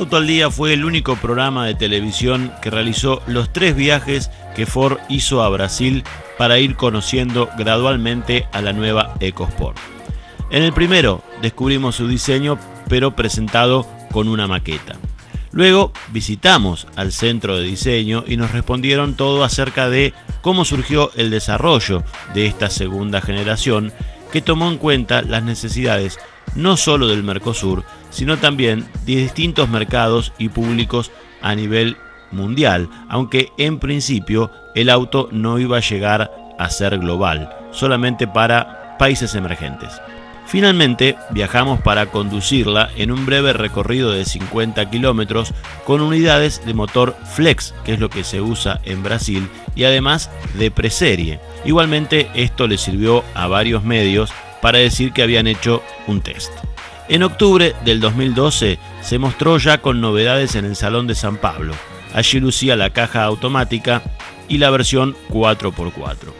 Auto al Día fue el único programa de televisión que realizó los tres viajes que Ford hizo a Brasil para ir conociendo gradualmente a la nueva EcoSport. En el primero descubrimos su diseño, pero presentado con una maqueta. Luego visitamos al centro de diseño y nos respondieron todo acerca de cómo surgió el desarrollo de esta segunda generación que tomó en cuenta las necesidades no solo del Mercosur, sino también de distintos mercados y públicos a nivel mundial, aunque en principio el auto no iba a llegar a ser global, solamente para países emergentes. Finalmente viajamos para conducirla en un breve recorrido de 50 kilómetros con unidades de motor flex, que es lo que se usa en Brasil, y además de preserie. Igualmente esto le sirvió a varios medios para decir que habían hecho un test. En octubre del 2012 se mostró ya con novedades en el Salón de San Pablo. Allí lucía la caja automática y la versión 4x4.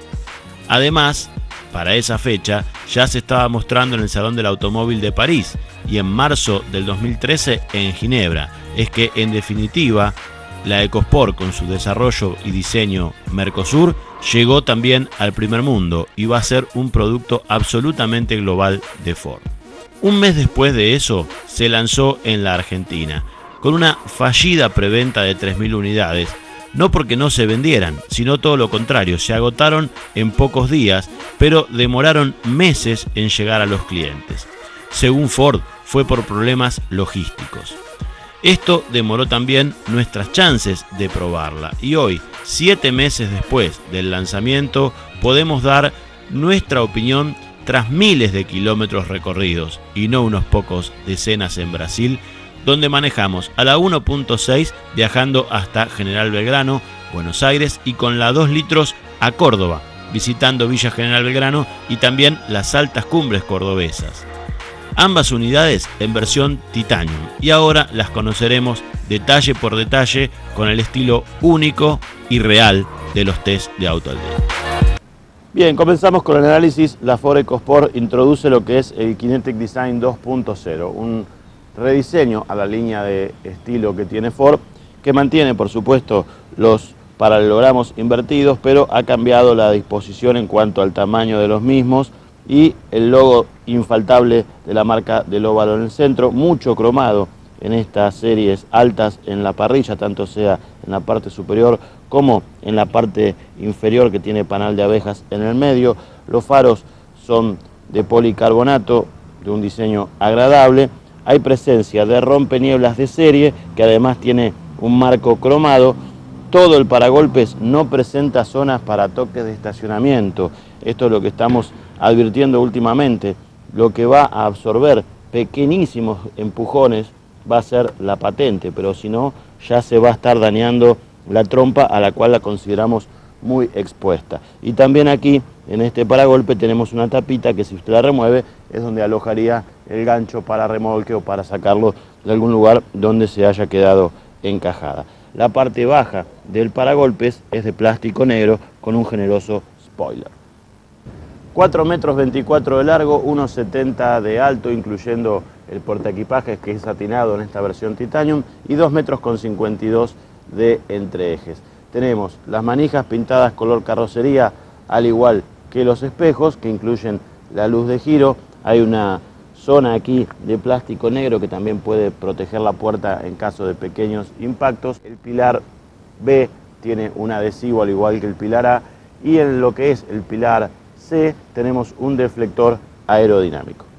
Además, para esa fecha ya se estaba mostrando en el Salón del Automóvil de París y en marzo del 2013 en Ginebra. Es que en definitiva la EcoSport con su desarrollo y diseño Mercosur llegó también al primer mundo y va a ser un producto absolutamente global de Ford. Un mes después de eso se lanzó en la Argentina, con una fallida preventa de 3.000 unidades, no porque no se vendieran, sino todo lo contrario, se agotaron en pocos días, pero demoraron meses en llegar a los clientes. Según Ford, fue por problemas logísticos. Esto demoró también nuestras chances de probarla y hoy, siete meses después del lanzamiento, podemos dar nuestra opinión tras miles de kilómetros recorridos y no unos pocos decenas en Brasil, donde manejamos a la 1.6 viajando hasta General Belgrano, Buenos Aires y con la 2 litros a Córdoba, visitando Villa General Belgrano y también las altas cumbres cordobesas ambas unidades en versión Titanium y ahora las conoceremos detalle por detalle con el estilo único y real de los test de auto. Bien, comenzamos con el análisis. La Ford EcoSport introduce lo que es el Kinetic Design 2.0, un rediseño a la línea de estilo que tiene Ford, que mantiene por supuesto los paralelogramos invertidos, pero ha cambiado la disposición en cuanto al tamaño de los mismos y el logo infaltable de la marca del óvalo en el centro, mucho cromado en estas series altas en la parrilla, tanto sea en la parte superior como en la parte inferior que tiene panal de abejas en el medio. Los faros son de policarbonato, de un diseño agradable. Hay presencia de rompenieblas de serie, que además tiene un marco cromado. Todo el paragolpes no presenta zonas para toques de estacionamiento. Esto es lo que estamos advirtiendo últimamente, lo que va a absorber pequeñísimos empujones va a ser la patente, pero si no, ya se va a estar dañando la trompa a la cual la consideramos muy expuesta. Y también aquí, en este paragolpe, tenemos una tapita que si usted la remueve es donde alojaría el gancho para remolque o para sacarlo de algún lugar donde se haya quedado encajada. La parte baja del paragolpes es de plástico negro con un generoso spoiler. 4 metros 24 de largo, 1,70 de alto, incluyendo el portaequipajes que es satinado en esta versión Titanium, y 2 metros con 52 de entreejes. Tenemos las manijas pintadas color carrocería, al igual que los espejos, que incluyen la luz de giro. Hay una zona aquí de plástico negro que también puede proteger la puerta en caso de pequeños impactos. El pilar B tiene un adhesivo al igual que el pilar A, y en lo que es el pilar tenemos un deflector aerodinámico.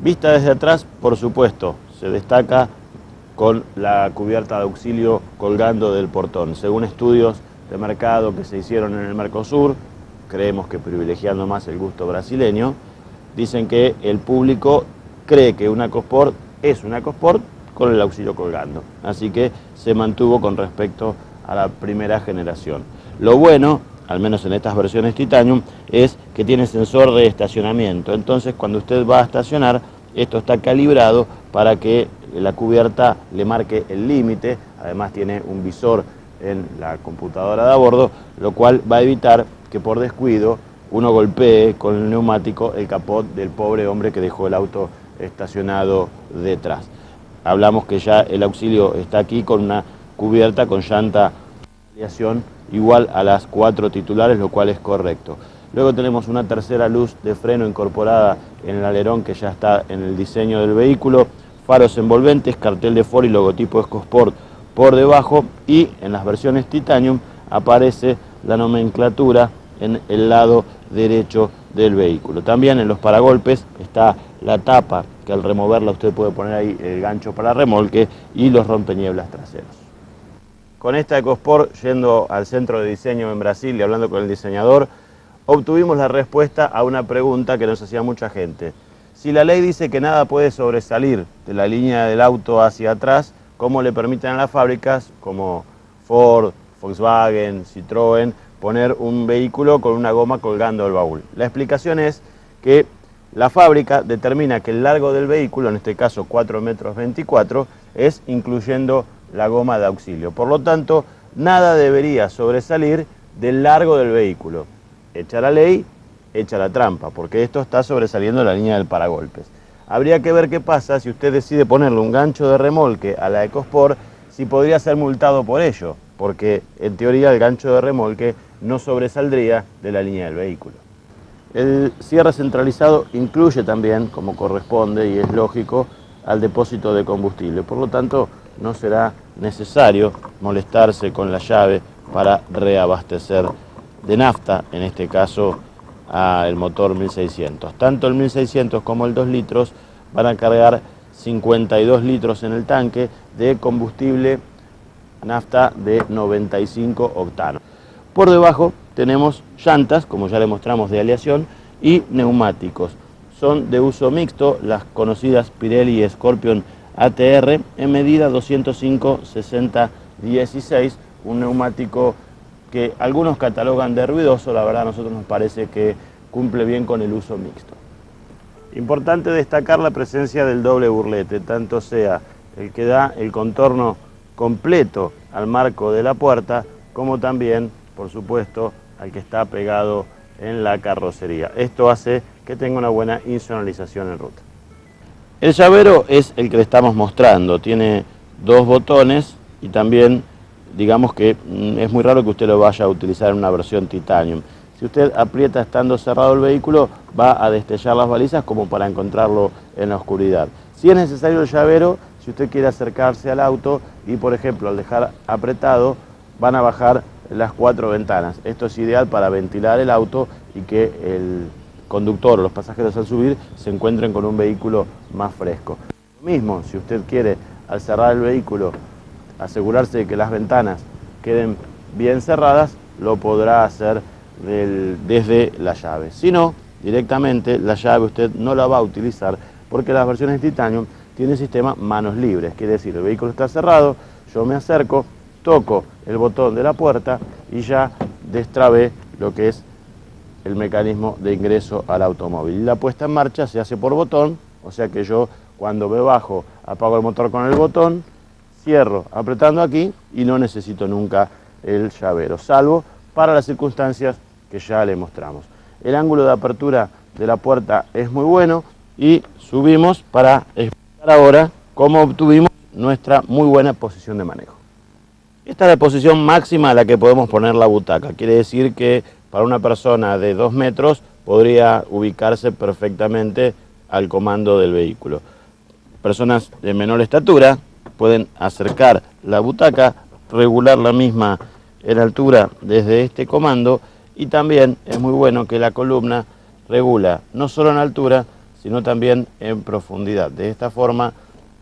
Vista desde atrás, por supuesto, se destaca con la cubierta de auxilio colgando del portón. Según estudios de mercado que se hicieron en el Mercosur, creemos que privilegiando más el gusto brasileño, dicen que el público cree que una EcoSport es una EcoSport con el auxilio colgando. Así que se mantuvo con respecto a la primera generación. Lo bueno al menos en estas versiones Titanium, es que tiene sensor de estacionamiento. Entonces, cuando usted va a estacionar, esto está calibrado para que la cubierta le marque el límite. Además, tiene un visor en la computadora de a bordo, lo cual va a evitar que por descuido uno golpee con el neumático el capot del pobre hombre que dejó el auto estacionado detrás. hablamos que ya el auxilio está aquí con una cubierta con llanta de igual a las cuatro titulares, lo cual es correcto. Luego tenemos una tercera luz de freno incorporada en el alerón que ya está en el diseño del vehículo, faros envolventes, cartel de Ford y logotipo EcoSport por debajo y en las versiones Titanium aparece la nomenclatura en el lado derecho del vehículo. También en los paragolpes está la tapa que al removerla usted puede poner ahí el gancho para remolque y los rompenieblas traseros. Con esta EcoSport, yendo al centro de diseño en Brasil y hablando con el diseñador, obtuvimos la respuesta a una pregunta que nos hacía mucha gente. Si la ley dice que nada puede sobresalir de la línea del auto hacia atrás, ¿cómo le permiten a las fábricas como Ford, Volkswagen, Citroën, poner un vehículo con una goma colgando el baúl? La explicación es que la fábrica determina que el largo del vehículo, en este caso 4 metros 24, es incluyendo la goma de auxilio. Por lo tanto, nada debería sobresalir del largo del vehículo. Echa la ley, echa la trampa, porque esto está sobresaliendo la línea del paragolpes. Habría que ver qué pasa si usted decide ponerle un gancho de remolque a la EcoSport, si podría ser multado por ello, porque en teoría el gancho de remolque no sobresaldría de la línea del vehículo. El cierre centralizado incluye también, como corresponde y es lógico, al depósito de combustible. Por lo tanto, no será necesario molestarse con la llave para reabastecer de nafta, en este caso al motor 1600. Tanto el 1600 como el 2 litros van a cargar 52 litros en el tanque de combustible nafta de 95 octanos. Por debajo tenemos llantas, como ya le mostramos, de aleación y neumáticos. Son de uso mixto, las conocidas Pirelli Scorpion ATR en medida 205-60-16, un neumático que algunos catalogan de ruidoso, la verdad a nosotros nos parece que cumple bien con el uso mixto. Importante destacar la presencia del doble burlete, tanto sea el que da el contorno completo al marco de la puerta, como también, por supuesto, al que está pegado en la carrocería. Esto hace que tenga una buena insonorización en ruta. El llavero es el que le estamos mostrando, tiene dos botones y también digamos que mm, es muy raro que usted lo vaya a utilizar en una versión titanium. Si usted aprieta estando cerrado el vehículo, va a destellar las balizas como para encontrarlo en la oscuridad. Si es necesario el llavero, si usted quiere acercarse al auto y, por ejemplo, al dejar apretado, van a bajar las cuatro ventanas. Esto es ideal para ventilar el auto y que el conductor o los pasajeros al subir se encuentren con un vehículo más fresco. Lo mismo, si usted quiere al cerrar el vehículo asegurarse de que las ventanas queden bien cerradas, lo podrá hacer desde la llave. Si no, directamente la llave usted no la va a utilizar porque las versiones Titanium tienen sistema manos libres, quiere decir, el vehículo está cerrado, yo me acerco, toco el botón de la puerta y ya destrabé lo que es el mecanismo de ingreso al automóvil. La puesta en marcha se hace por botón, o sea que yo cuando me bajo apago el motor con el botón, cierro apretando aquí y no necesito nunca el llavero, salvo para las circunstancias que ya le mostramos. El ángulo de apertura de la puerta es muy bueno y subimos para explicar ahora cómo obtuvimos nuestra muy buena posición de manejo. Esta es la posición máxima a la que podemos poner la butaca. Quiere decir que para una persona de 2 metros podría ubicarse perfectamente al comando del vehículo. Personas de menor estatura pueden acercar la butaca, regular la misma en altura desde este comando y también es muy bueno que la columna regula no solo en altura, sino también en profundidad. De esta forma,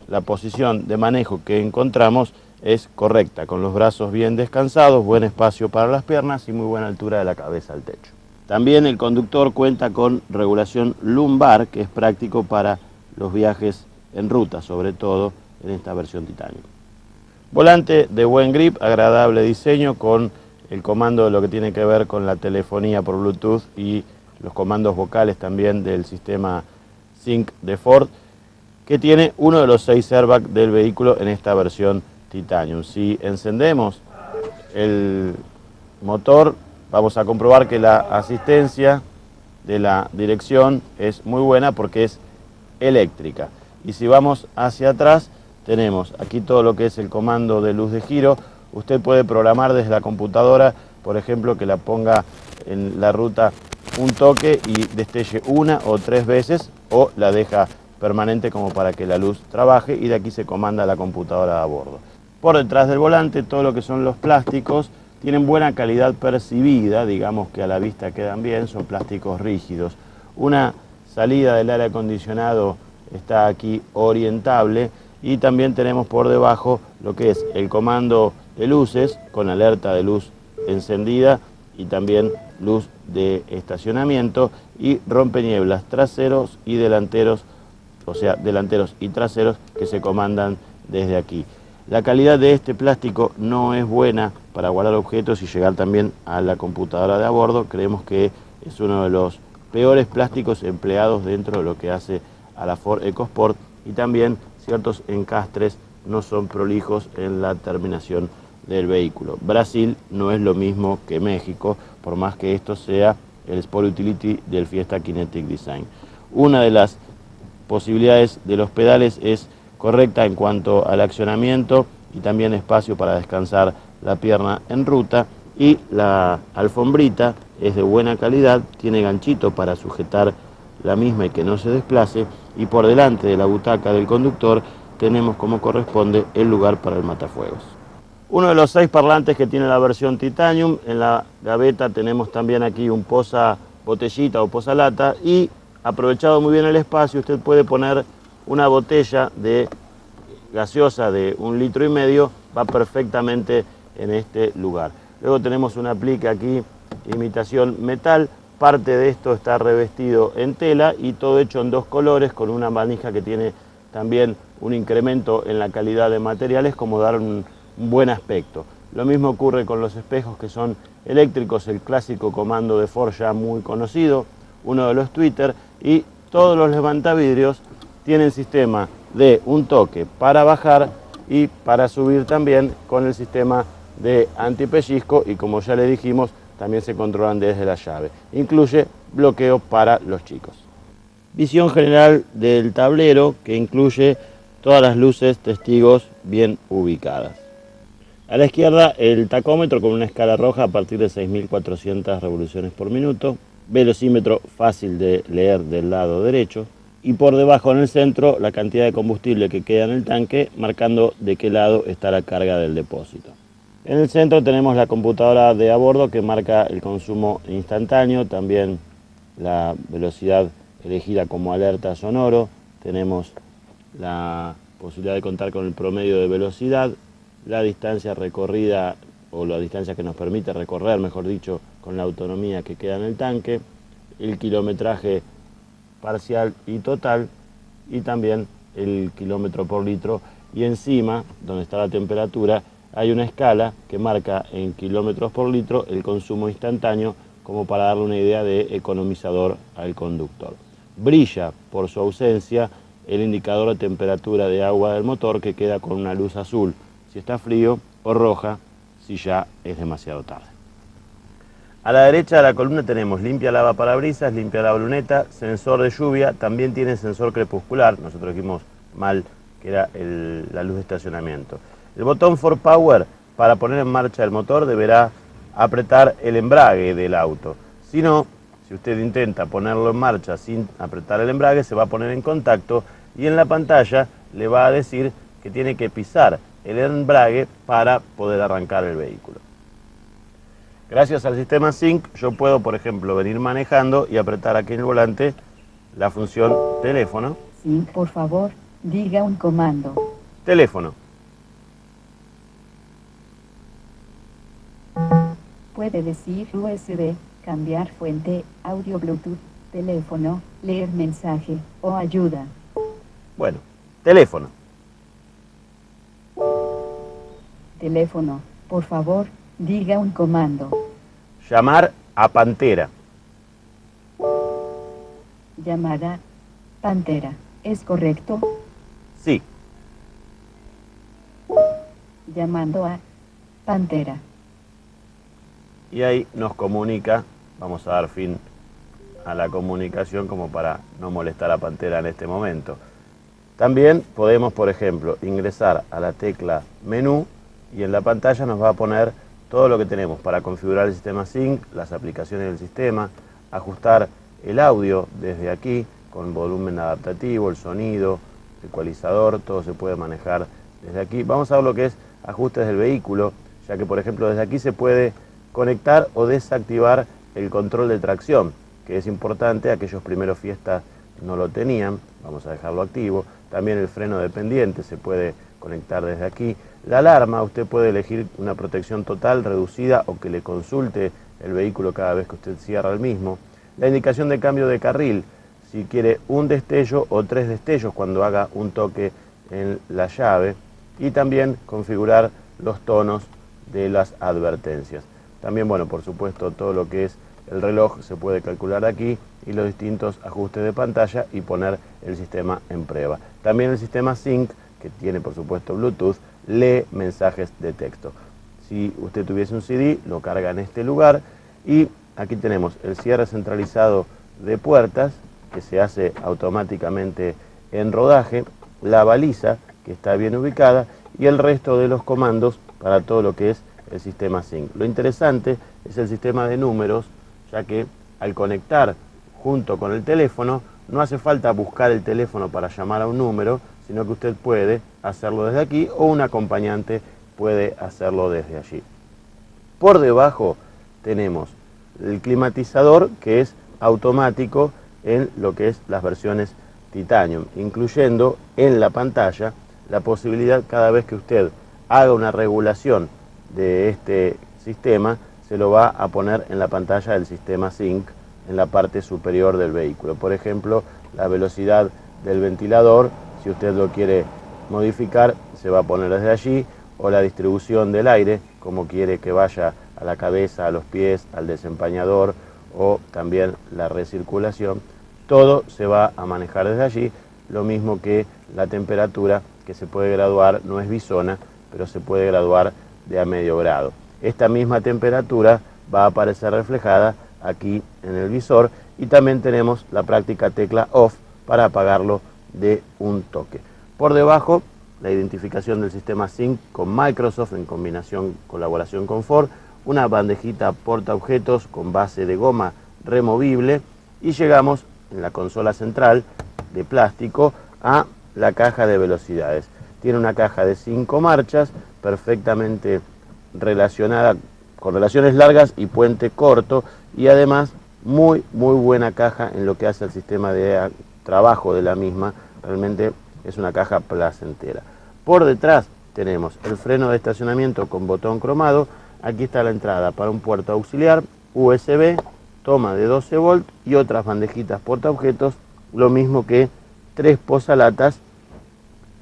la posición de manejo que encontramos es correcta, con los brazos bien descansados, buen espacio para las piernas y muy buena altura de la cabeza al techo. También el conductor cuenta con regulación lumbar, que es práctico para los viajes en ruta, sobre todo en esta versión titanio. Volante de buen grip, agradable diseño con el comando de lo que tiene que ver con la telefonía por Bluetooth y los comandos vocales también del sistema Sync de Ford, que tiene uno de los seis airbags del vehículo en esta versión Titanium. Si encendemos el motor, vamos a comprobar que la asistencia de la dirección es muy buena porque es eléctrica. Y si vamos hacia atrás, tenemos aquí todo lo que es el comando de luz de giro. Usted puede programar desde la computadora, por ejemplo, que la ponga en la ruta un toque y destelle una o tres veces o la deja permanente como para que la luz trabaje y de aquí se comanda la computadora a bordo. Por detrás del volante todo lo que son los plásticos tienen buena calidad percibida, digamos que a la vista quedan bien, son plásticos rígidos. Una salida del aire acondicionado está aquí orientable y también tenemos por debajo lo que es el comando de luces con alerta de luz encendida y también luz de estacionamiento y rompenieblas traseros y delanteros, o sea, delanteros y traseros que se comandan desde aquí. La calidad de este plástico no es buena para guardar objetos y llegar también a la computadora de a bordo. Creemos que es uno de los peores plásticos empleados dentro de lo que hace a la Ford EcoSport y también ciertos encastres no son prolijos en la terminación del vehículo. Brasil no es lo mismo que México, por más que esto sea el Sport Utility del Fiesta Kinetic Design. Una de las posibilidades de los pedales es correcta en cuanto al accionamiento y también espacio para descansar la pierna en ruta. Y la alfombrita es de buena calidad, tiene ganchito para sujetar la misma y que no se desplace. Y por delante de la butaca del conductor tenemos como corresponde el lugar para el matafuegos. Uno de los seis parlantes que tiene la versión Titanium, en la gaveta tenemos también aquí un posa botellita o posa lata y aprovechado muy bien el espacio usted puede poner una botella de gaseosa de un litro y medio, va perfectamente en este lugar. Luego tenemos una plica aquí, imitación metal, parte de esto está revestido en tela y todo hecho en dos colores con una manija que tiene también un incremento en la calidad de materiales como dar un, buen aspecto. Lo mismo ocurre con los espejos que son eléctricos, el clásico comando de Ford ya muy conocido, uno de los Twitter y todos los levantavidrios tienen sistema de un toque para bajar y para subir también con el sistema de antipellizco y como ya le dijimos también se controlan desde la llave. Incluye bloqueo para los chicos. Visión general del tablero que incluye todas las luces testigos bien ubicadas. A la izquierda el tacómetro con una escala roja a partir de 6.400 revoluciones por minuto, velocímetro fácil de leer del lado derecho y por debajo en el centro la cantidad de combustible que queda en el tanque marcando de qué lado está la carga del depósito. En el centro tenemos la computadora de a bordo que marca el consumo instantáneo, también la velocidad elegida como alerta sonoro, tenemos la posibilidad de contar con el promedio de velocidad, la distancia recorrida o la distancia que nos permite recorrer, mejor dicho, con la autonomía que queda en el tanque, el kilometraje parcial y total y también el kilómetro por litro y encima, donde está la temperatura, hay una escala que marca en kilómetros por litro el consumo instantáneo como para darle una idea de economizador al conductor. Brilla por su ausencia el indicador de temperatura de agua del motor que queda con una luz azul si está frío o roja si ya es demasiado tarde. A la derecha de la columna tenemos limpia lava parabrisas, limpia la luneta, sensor de lluvia, también tiene sensor crepuscular, nosotros dijimos mal que era la luz de estacionamiento. El botón for power para poner en marcha el motor deberá apretar el embrague del auto. Si no, si usted intenta ponerlo en marcha sin apretar el embrague, se va a poner en contacto y en la pantalla le va a decir que tiene que pisar el embrague para poder arrancar el vehículo. Gracias al sistema Sync yo puedo, por ejemplo, venir manejando y apretar aquí en el volante la función teléfono. Sí, por favor, diga un comando. Teléfono. Puede decir USB, cambiar fuente, audio Bluetooth, teléfono, leer mensaje o ayuda. Bueno, teléfono. Teléfono, por favor, Diga un comando. Llamar a Pantera. Llamada Pantera. ¿Es correcto? Sí. Llamando a Pantera. Y ahí nos comunica, vamos a dar fin a la comunicación como para no molestar a Pantera en este momento. También podemos, por ejemplo, ingresar a la tecla menú y en la pantalla nos va a poner todo lo que tenemos para configurar el sistema Sync, las aplicaciones del sistema, ajustar el audio desde aquí con volumen adaptativo, el sonido, ecualizador, todo se puede manejar desde aquí. Vamos a ver lo que es ajustes del vehículo, ya que por ejemplo desde aquí se puede conectar o desactivar el control de tracción, que es importante, aquellos primeros fiestas no lo tenían, vamos a dejarlo activo. También el freno dependiente se puede conectar desde aquí. La alarma, usted puede elegir una protección total, reducida o que le consulte el vehículo cada vez que usted cierra el mismo. La indicación de cambio de carril, si quiere un destello o tres destellos cuando haga un toque en la llave. Y también configurar los tonos de las advertencias. También, bueno, por supuesto, todo lo que es el reloj se puede calcular aquí y los distintos ajustes de pantalla y poner el sistema en prueba. También el sistema Sync, que tiene por supuesto Bluetooth, lee mensajes de texto. Si usted tuviese un CD, lo carga en este lugar y aquí tenemos el cierre centralizado de puertas que se hace automáticamente en rodaje, la baliza que está bien ubicada y el resto de los comandos para todo lo que es el sistema Sync. Lo interesante es el sistema de números, ya que al conectar junto con el teléfono, no hace falta buscar el teléfono para llamar a un número, sino que usted puede hacerlo desde aquí o un acompañante puede hacerlo desde allí. Por debajo tenemos el climatizador que es automático en lo que es las versiones Titanium, incluyendo en la pantalla la posibilidad cada vez que usted haga una regulación de este sistema, se lo va a poner en la pantalla del sistema Sync en la parte superior del vehículo. Por ejemplo, la velocidad del ventilador, si usted lo quiere modificar, se va a poner desde allí, o la distribución del aire, como quiere que vaya a la cabeza, a los pies, al desempañador, o también la recirculación. Todo se va a manejar desde allí, lo mismo que la temperatura, que se puede graduar, no es bisona, pero se puede graduar de a medio grado. Esta misma temperatura va a aparecer reflejada aquí en el visor y también tenemos la práctica tecla off para apagarlo de un toque. Por debajo la identificación del sistema Sync con Microsoft en combinación colaboración con Ford, una bandejita porta objetos con base de goma removible y llegamos en la consola central de plástico a la caja de velocidades. Tiene una caja de 5 marchas perfectamente relacionada con relaciones largas y puente corto y además muy muy buena caja en lo que hace al sistema de trabajo de la misma, realmente es una caja placentera. Por detrás tenemos el freno de estacionamiento con botón cromado, aquí está la entrada para un puerto auxiliar, USB, toma de 12 volt y otras bandejitas portaobjetos, lo mismo que tres posalatas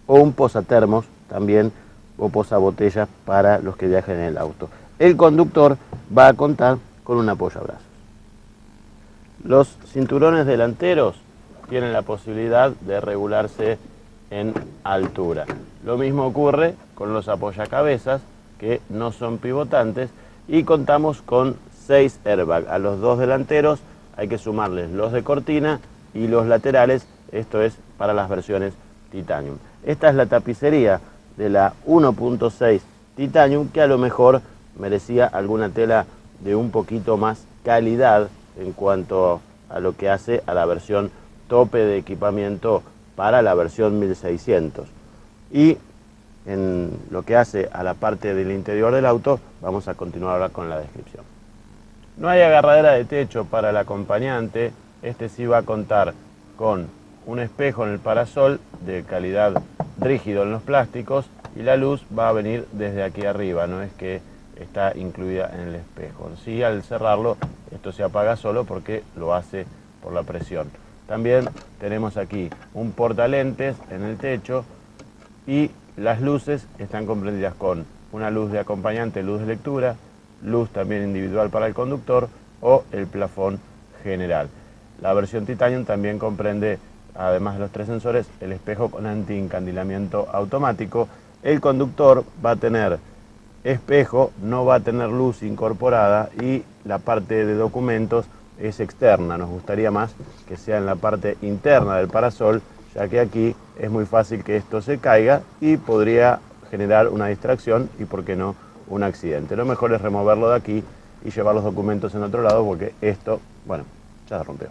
o un posatermos también o posabotellas para los que viajen en el auto. El conductor va a contar con un apoyabrazos. Los cinturones delanteros tienen la posibilidad de regularse en altura. Lo mismo ocurre con los apoyacabezas que no son pivotantes y contamos con seis airbags. A los dos delanteros hay que sumarles los de cortina y los laterales, esto es para las versiones Titanium. Esta es la tapicería de la 1.6 Titanium que a lo mejor merecía alguna tela de un poquito más calidad en cuanto a lo que hace a la versión tope de equipamiento para la versión 1600. Y en lo que hace a la parte del interior del auto, vamos a continuar ahora con la descripción. No hay agarradera de techo para el acompañante, este sí va a contar con un espejo en el parasol de calidad rígido en los plásticos y la luz va a venir desde aquí arriba, no es que está incluida en el espejo. Sí, al cerrarlo esto se apaga solo porque lo hace por la presión. También tenemos aquí un portalentes en el techo y las luces están comprendidas con una luz de acompañante, luz de lectura, luz también individual para el conductor o el plafón general. La versión Titanium también comprende, además de los tres sensores, el espejo con anti-encandilamiento automático. El conductor va a tener espejo no va a tener luz incorporada y la parte de documentos es externa. Nos gustaría más que sea en la parte interna del parasol, ya que aquí es muy fácil que esto se caiga y podría generar una distracción y, por qué no, un accidente. Lo mejor es removerlo de aquí y llevar los documentos en otro lado porque esto, bueno, ya se rompió.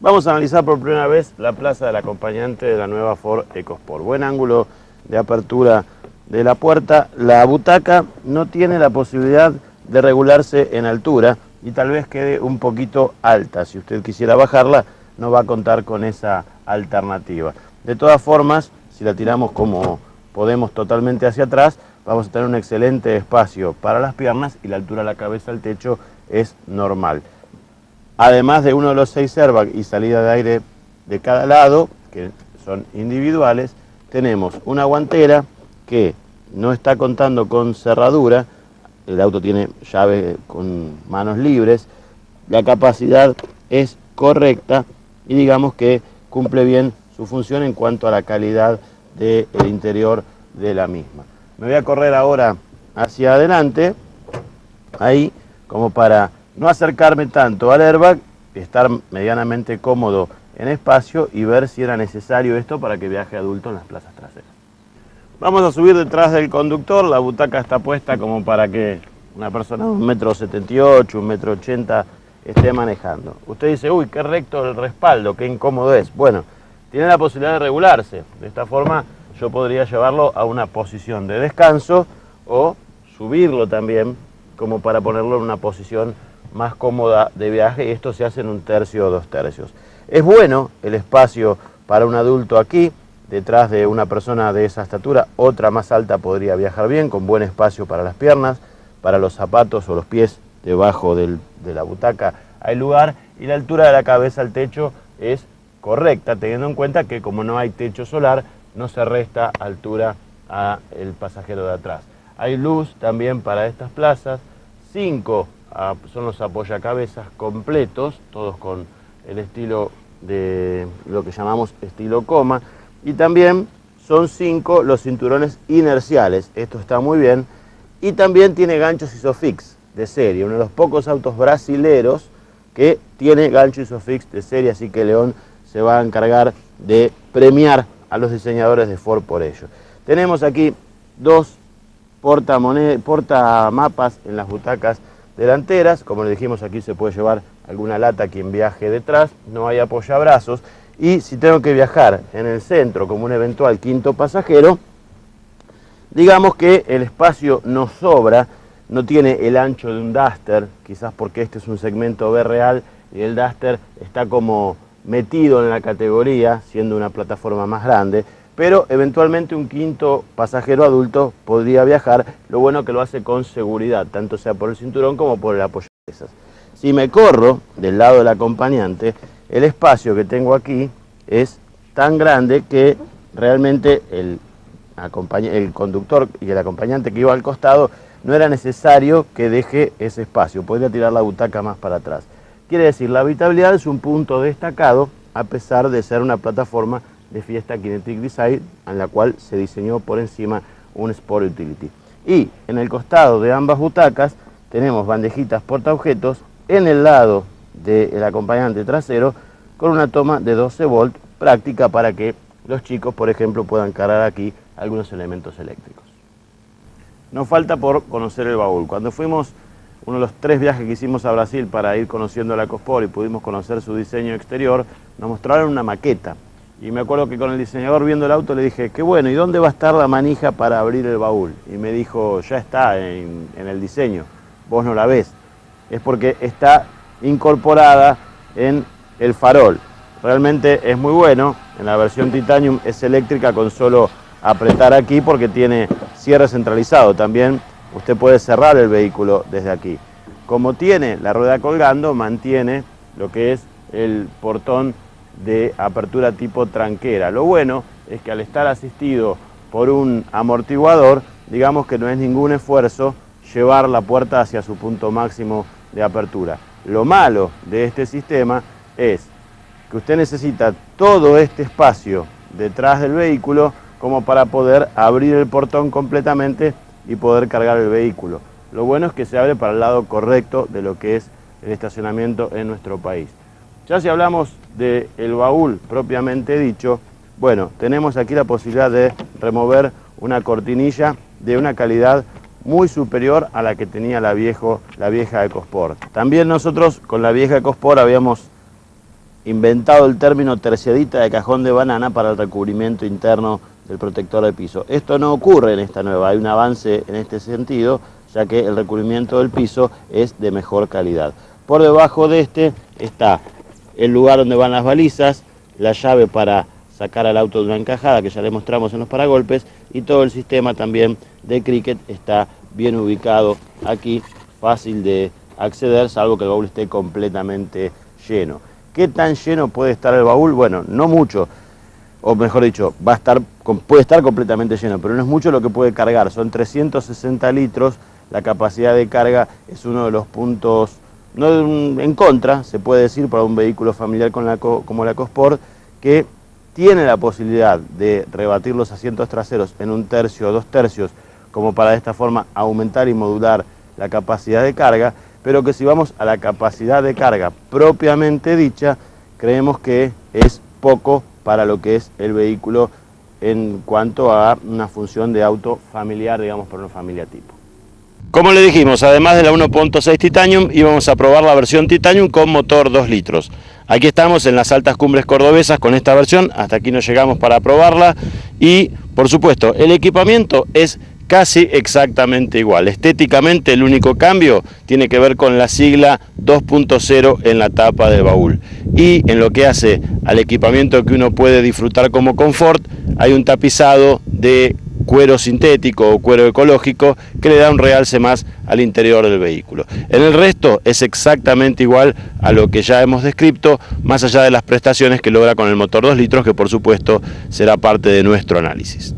Vamos a analizar por primera vez la plaza del acompañante de la nueva Ford EcoSport. Buen ángulo de apertura de la puerta. La butaca no tiene la posibilidad de regularse en altura y tal vez quede un poquito alta. Si usted quisiera bajarla, no va a contar con esa alternativa. De todas formas, si la tiramos como podemos totalmente hacia atrás, vamos a tener un excelente espacio para las piernas y la altura de la cabeza al techo es normal. Además de uno de los seis airbags y salida de aire de cada lado, que son individuales, tenemos una guantera que no está contando con cerradura, el auto tiene llave con manos libres, la capacidad es correcta y digamos que cumple bien su función en cuanto a la calidad del interior de la misma. Me voy a correr ahora hacia adelante, ahí como para no acercarme tanto al airbag, estar medianamente cómodo en espacio y ver si era necesario esto para que viaje adulto en las plazas traseras. Vamos a subir detrás del conductor, la butaca está puesta como para que una persona de un metro setenta un metro ochenta esté manejando. Usted dice, uy, qué recto el respaldo, qué incómodo es. Bueno, tiene la posibilidad de regularse. De esta forma yo podría llevarlo a una posición de descanso o subirlo también como para ponerlo en una posición más cómoda de viaje y esto se hace en un tercio o dos tercios. Es bueno el espacio para un adulto aquí, detrás de una persona de esa estatura, otra más alta podría viajar bien, con buen espacio para las piernas, para los zapatos o los pies debajo de la butaca. Hay lugar y la altura de la cabeza al techo es correcta, teniendo en cuenta que como no hay techo solar, no se resta altura al pasajero de atrás. Hay luz también para estas plazas, cinco ah, son los apoyacabezas completos, todos con el estilo de lo que llamamos estilo coma, y también son cinco los cinturones inerciales, esto está muy bien, y también tiene ganchos Isofix de serie, uno de los pocos autos brasileros que tiene gancho Isofix de serie, así que León se va a encargar de premiar a los diseñadores de Ford por ello. Tenemos aquí dos portamapas en las butacas delanteras, como le dijimos aquí se puede llevar alguna lata quien viaje detrás, no hay apoyabrazos y si tengo que viajar en el centro como un eventual quinto pasajero, digamos que el espacio no sobra, no tiene el ancho de un Duster, quizás porque este es un segmento B real y el Duster está como metido en la categoría, siendo una plataforma más grande, pero eventualmente un quinto pasajero adulto podría viajar, lo bueno que lo hace con seguridad, tanto sea por el cinturón como por el apoyabezas. Si me corro del lado del acompañante, el espacio que tengo aquí es tan grande que realmente el, el conductor y el acompañante que iba al costado no era necesario que deje ese espacio, podría tirar la butaca más para atrás. Quiere decir, la habitabilidad es un punto destacado a pesar de ser una plataforma de Fiesta Kinetic Design en la cual se diseñó por encima un Sport Utility. Y en el costado de ambas butacas tenemos bandejitas portaobjetos en el lado del acompañante trasero con una toma de 12 volt práctica para que los chicos, por ejemplo, puedan cargar aquí algunos elementos eléctricos. Nos falta por conocer el baúl. Cuando fuimos, uno de los tres viajes que hicimos a Brasil para ir conociendo la Cospor y pudimos conocer su diseño exterior, nos mostraron una maqueta. Y me acuerdo que con el diseñador viendo el auto le dije, qué bueno, ¿y dónde va a estar la manija para abrir el baúl? Y me dijo, ya está en, en el diseño, vos no la ves. Es porque está incorporada en el farol. Realmente es muy bueno, en la versión Titanium es eléctrica con solo apretar aquí porque tiene cierre centralizado. También usted puede cerrar el vehículo desde aquí. Como tiene la rueda colgando, mantiene lo que es el portón de apertura tipo tranquera. Lo bueno es que al estar asistido por un amortiguador, digamos que no es ningún esfuerzo llevar la puerta hacia su punto máximo de apertura. Lo malo de este sistema es que usted necesita todo este espacio detrás del vehículo como para poder abrir el portón completamente y poder cargar el vehículo. Lo bueno es que se abre para el lado correcto de lo que es el estacionamiento en nuestro país. Ya si hablamos del baúl propiamente dicho, Bueno, tenemos aquí la posibilidad de remover una cortinilla de una calidad muy superior a la que tenía la, viejo, la vieja EcoSport. También nosotros con la vieja EcoSport habíamos inventado el término terciadita de cajón de banana para el recubrimiento interno del protector de piso. Esto no ocurre en esta nueva, hay un avance en este sentido, ya que el recubrimiento del piso es de mejor calidad. Por debajo de este está el lugar donde van las balizas, la llave para sacar al auto de una encajada que ya le mostramos en los paragolpes y todo el sistema también de cricket está bien ubicado aquí, fácil de acceder, salvo que el baúl esté completamente lleno. ¿Qué tan lleno puede estar el baúl? Bueno, no mucho, o mejor dicho, va a estar, puede estar completamente lleno, pero no es mucho lo que puede cargar, son 360 litros, la capacidad de carga es uno de los puntos, no en contra, se puede decir, para un vehículo familiar con la, como la Cosport, que tiene la posibilidad de rebatir los asientos traseros en un tercio o dos tercios, como para de esta forma aumentar y modular la capacidad de carga, pero que si vamos a la capacidad de carga propiamente dicha, creemos que es poco para lo que es el vehículo en cuanto a una función de auto familiar, digamos, para una familia tipo. Como le dijimos, además de la 1.6 Titanium, íbamos a probar la versión Titanium con motor 2 litros. Aquí estamos en las altas cumbres cordobesas con esta versión, hasta aquí nos llegamos para probarla y por supuesto el equipamiento es casi exactamente igual. Estéticamente el único cambio tiene que ver con la sigla 2.0 en la tapa del baúl. Y en lo que hace al equipamiento que uno puede disfrutar como confort, hay un tapizado de cuero sintético o cuero ecológico que le da un realce más al interior del vehículo. En el resto es exactamente igual a lo que ya hemos descrito, más allá de las prestaciones que logra con el motor 2 litros, que por supuesto será parte de nuestro análisis.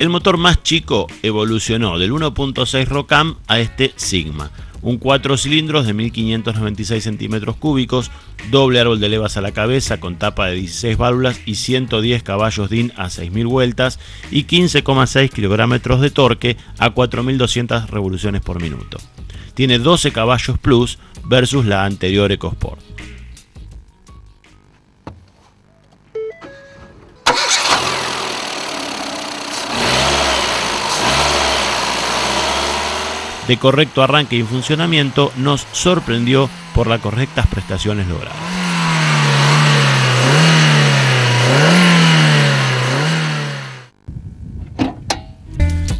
El motor más chico evolucionó del 1.6 Rocam a este Sigma un 4 cilindros de 1596 centímetros cúbicos, doble árbol de levas a la cabeza con tapa de 16 válvulas y 110 caballos DIN a 6000 vueltas y 15,6 kilómetros de torque a 4200 revoluciones por minuto. Tiene 12 caballos plus versus la anterior EcoSport. De correcto arranque y funcionamiento nos sorprendió por las correctas prestaciones logradas.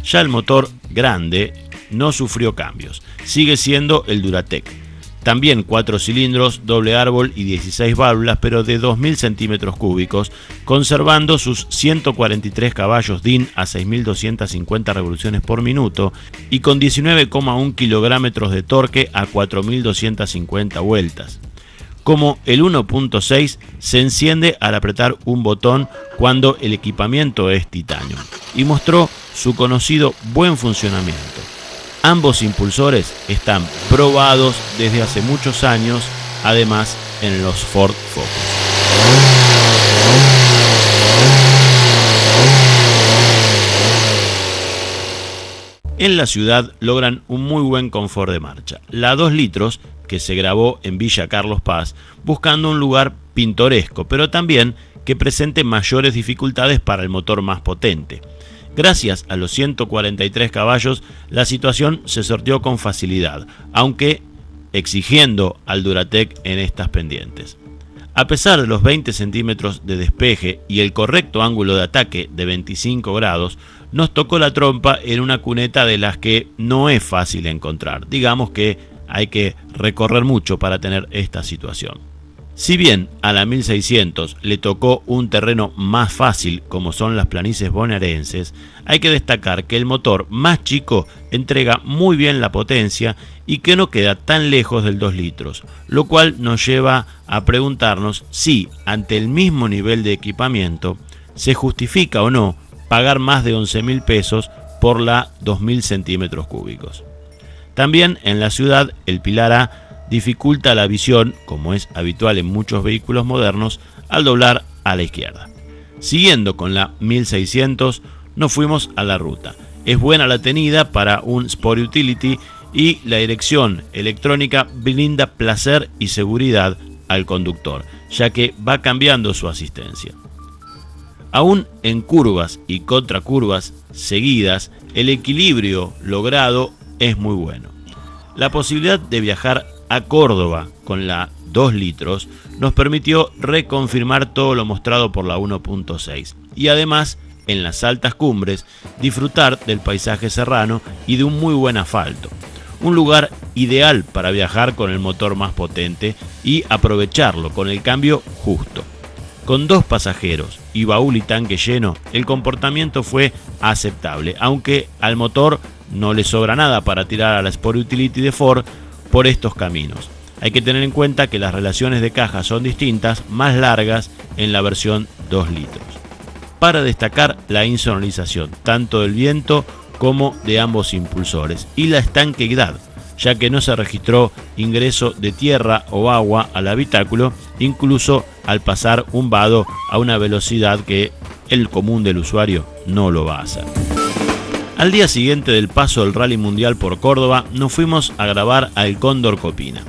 Ya el motor grande no sufrió cambios, sigue siendo el Duratec también 4 cilindros, doble árbol y 16 válvulas, pero de 2.000 centímetros cúbicos, conservando sus 143 caballos DIN a 6.250 revoluciones por minuto y con 19,1 kilómetros de torque a 4.250 vueltas. Como el 1.6 se enciende al apretar un botón cuando el equipamiento es titanio y mostró su conocido buen funcionamiento. Ambos impulsores están probados desde hace muchos años, además en los Ford Focus. En la ciudad logran un muy buen confort de marcha. La 2 litros, que se grabó en Villa Carlos Paz, buscando un lugar pintoresco, pero también que presente mayores dificultades para el motor más potente. Gracias a los 143 caballos, la situación se sorteó con facilidad, aunque exigiendo al Duratec en estas pendientes. A pesar de los 20 centímetros de despeje y el correcto ángulo de ataque de 25 grados, nos tocó la trompa en una cuneta de las que no es fácil encontrar. Digamos que hay que recorrer mucho para tener esta situación. Si bien a la 1600 le tocó un terreno más fácil como son las planicies bonaerenses, hay que destacar que el motor más chico entrega muy bien la potencia y que no queda tan lejos del 2 litros, lo cual nos lleva a preguntarnos si, ante el mismo nivel de equipamiento, se justifica o no pagar más de 11 mil pesos por la 2000 centímetros cúbicos. También en la ciudad el Pilar A dificulta la visión, como es habitual en muchos vehículos modernos, al doblar a la izquierda. Siguiendo con la 1600, nos fuimos a la ruta. Es buena la tenida para un Sport Utility y la dirección electrónica brinda placer y seguridad al conductor, ya que va cambiando su asistencia. Aún en curvas y contracurvas seguidas, el equilibrio logrado es muy bueno. La posibilidad de viajar a Córdoba con la 2 litros nos permitió reconfirmar todo lo mostrado por la 1.6 y además en las altas cumbres disfrutar del paisaje serrano y de un muy buen asfalto. Un lugar ideal para viajar con el motor más potente y aprovecharlo con el cambio justo. Con dos pasajeros y baúl y tanque lleno, el comportamiento fue aceptable, aunque al motor no le sobra nada para tirar a la Sport Utility de Ford por estos caminos. Hay que tener en cuenta que las relaciones de caja son distintas, más largas en la versión 2 litros. Para destacar la insonorización, tanto del viento como de ambos impulsores, y la estanqueidad, ya que no se registró ingreso de tierra o agua al habitáculo, incluso al pasar un vado a una velocidad que el común del usuario no lo va a hacer. Al día siguiente del paso del Rally Mundial por Córdoba, nos fuimos a grabar a El Cóndor Copina,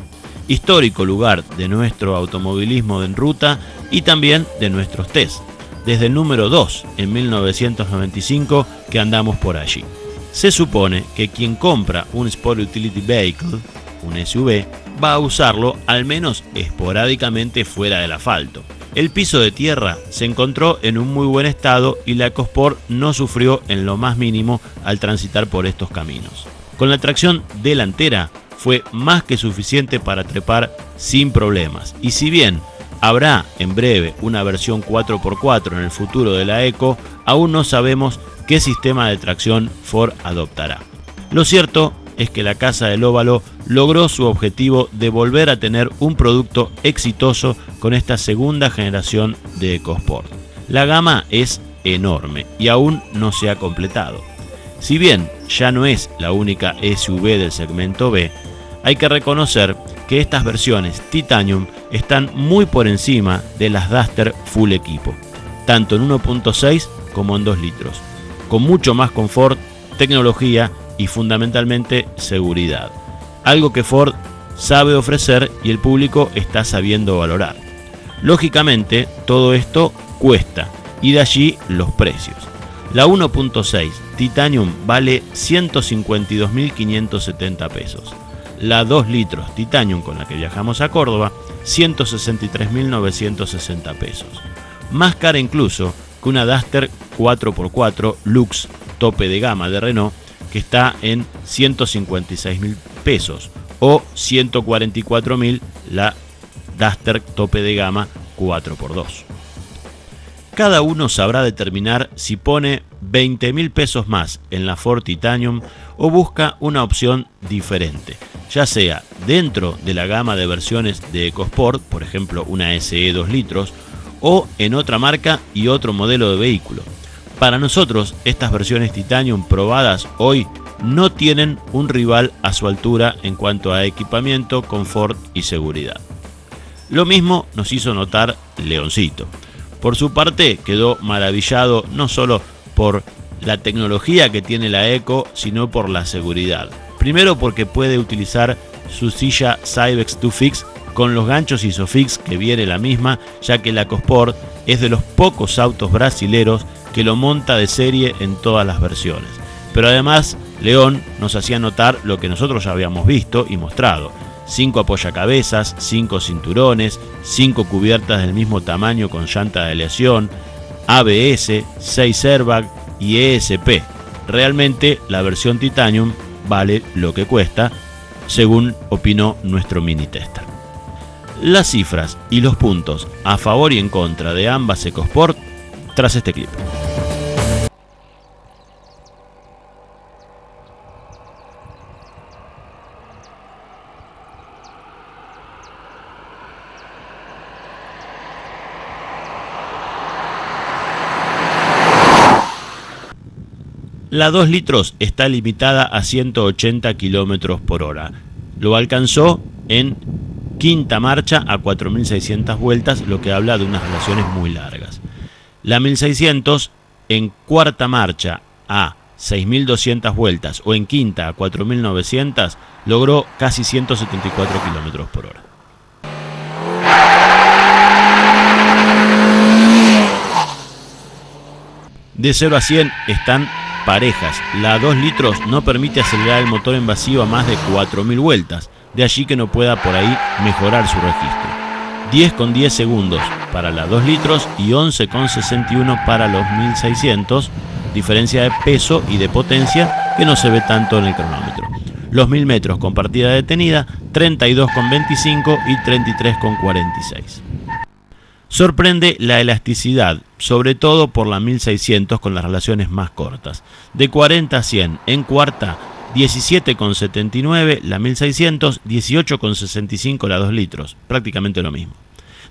histórico lugar de nuestro automovilismo en ruta y también de nuestros test, desde el número 2 en 1995 que andamos por allí. Se supone que quien compra un Sport Utility Vehicle, un SUV, va a usarlo al menos esporádicamente fuera del asfalto. El piso de tierra se encontró en un muy buen estado y la EcoSport no sufrió en lo más mínimo al transitar por estos caminos. Con la tracción delantera fue más que suficiente para trepar sin problemas. Y si bien habrá en breve una versión 4x4 en el futuro de la Eco, aún no sabemos qué sistema de tracción Ford adoptará. Lo cierto es que la Casa del Óvalo logró su objetivo de volver a tener un producto exitoso con esta segunda generación de EcoSport. La gama es enorme y aún no se ha completado. Si bien ya no es la única SUV del segmento B, hay que reconocer que estas versiones Titanium están muy por encima de las Duster Full Equipo, tanto en 1.6 como en 2 litros, con mucho más confort, tecnología y fundamentalmente seguridad. Algo que Ford sabe ofrecer y el público está sabiendo valorar. Lógicamente, todo esto cuesta y de allí los precios. La 1.6 Titanium vale 152.570 pesos. La 2 litros Titanium con la que viajamos a Córdoba, 163.960 pesos. Más cara incluso que una Duster 4x4 Lux tope de gama de Renault que está en 156 mil pesos o 144 mil la Duster tope de gama 4x2. Cada uno sabrá determinar si pone 20 mil pesos más en la Ford Titanium o busca una opción diferente, ya sea dentro de la gama de versiones de EcoSport, por ejemplo una SE 2 litros, o en otra marca y otro modelo de vehículo. Para nosotros, estas versiones Titanium probadas hoy no tienen un rival a su altura en cuanto a equipamiento, confort y seguridad. Lo mismo nos hizo notar Leoncito. Por su parte, quedó maravillado no solo por la tecnología que tiene la Eco, sino por la seguridad. Primero porque puede utilizar su silla Cybex 2Fix con los ganchos Isofix que viene la misma, ya que la EcoSport es de los pocos autos brasileros que lo monta de serie en todas las versiones. Pero además, León nos hacía notar lo que nosotros ya habíamos visto y mostrado. 5 apoyacabezas, 5 cinturones, 5 cubiertas del mismo tamaño con llanta de aleación, ABS, 6 airbag y ESP. Realmente la versión Titanium vale lo que cuesta, según opinó nuestro mini tester. Las cifras y los puntos a favor y en contra de ambas EcoSport tras este clip. La 2 litros está limitada a 180 km por hora. Lo alcanzó en quinta marcha a 4.600 vueltas, lo que habla de unas relaciones muy largas. La 1600 en cuarta marcha a 6.200 vueltas o en quinta a 4.900 logró casi 174 km por hora. De 0 a 100 están parejas. La 2 litros no permite acelerar el motor en vacío a más de 4.000 vueltas, de allí que no pueda por ahí mejorar su registro. 10 con 10 segundos para la 2 litros y 11 con 61 para los 1600, diferencia de peso y de potencia que no se ve tanto en el cronómetro. Los 1000 metros con partida detenida, 32 con 25 y 33 con 46. Sorprende la elasticidad, sobre todo por la 1600 con las relaciones más cortas. De 40 a 100 en cuarta, 17,79 la 1600, 18,65 la 2 litros, prácticamente lo mismo.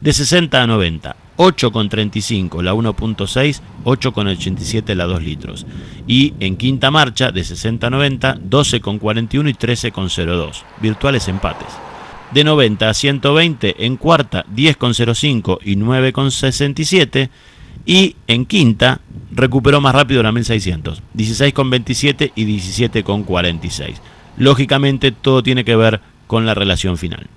De 60 a 90, 8,35 la 1.6, 8,87 la 2 litros. Y en quinta marcha, de 60 a 90, 12,41 y 13,02, virtuales empates de 90 a 120, en cuarta 10,05 y 9,67 y en quinta recuperó más rápido la 1600, 16,27 y 17,46. Lógicamente todo tiene que ver con la relación final.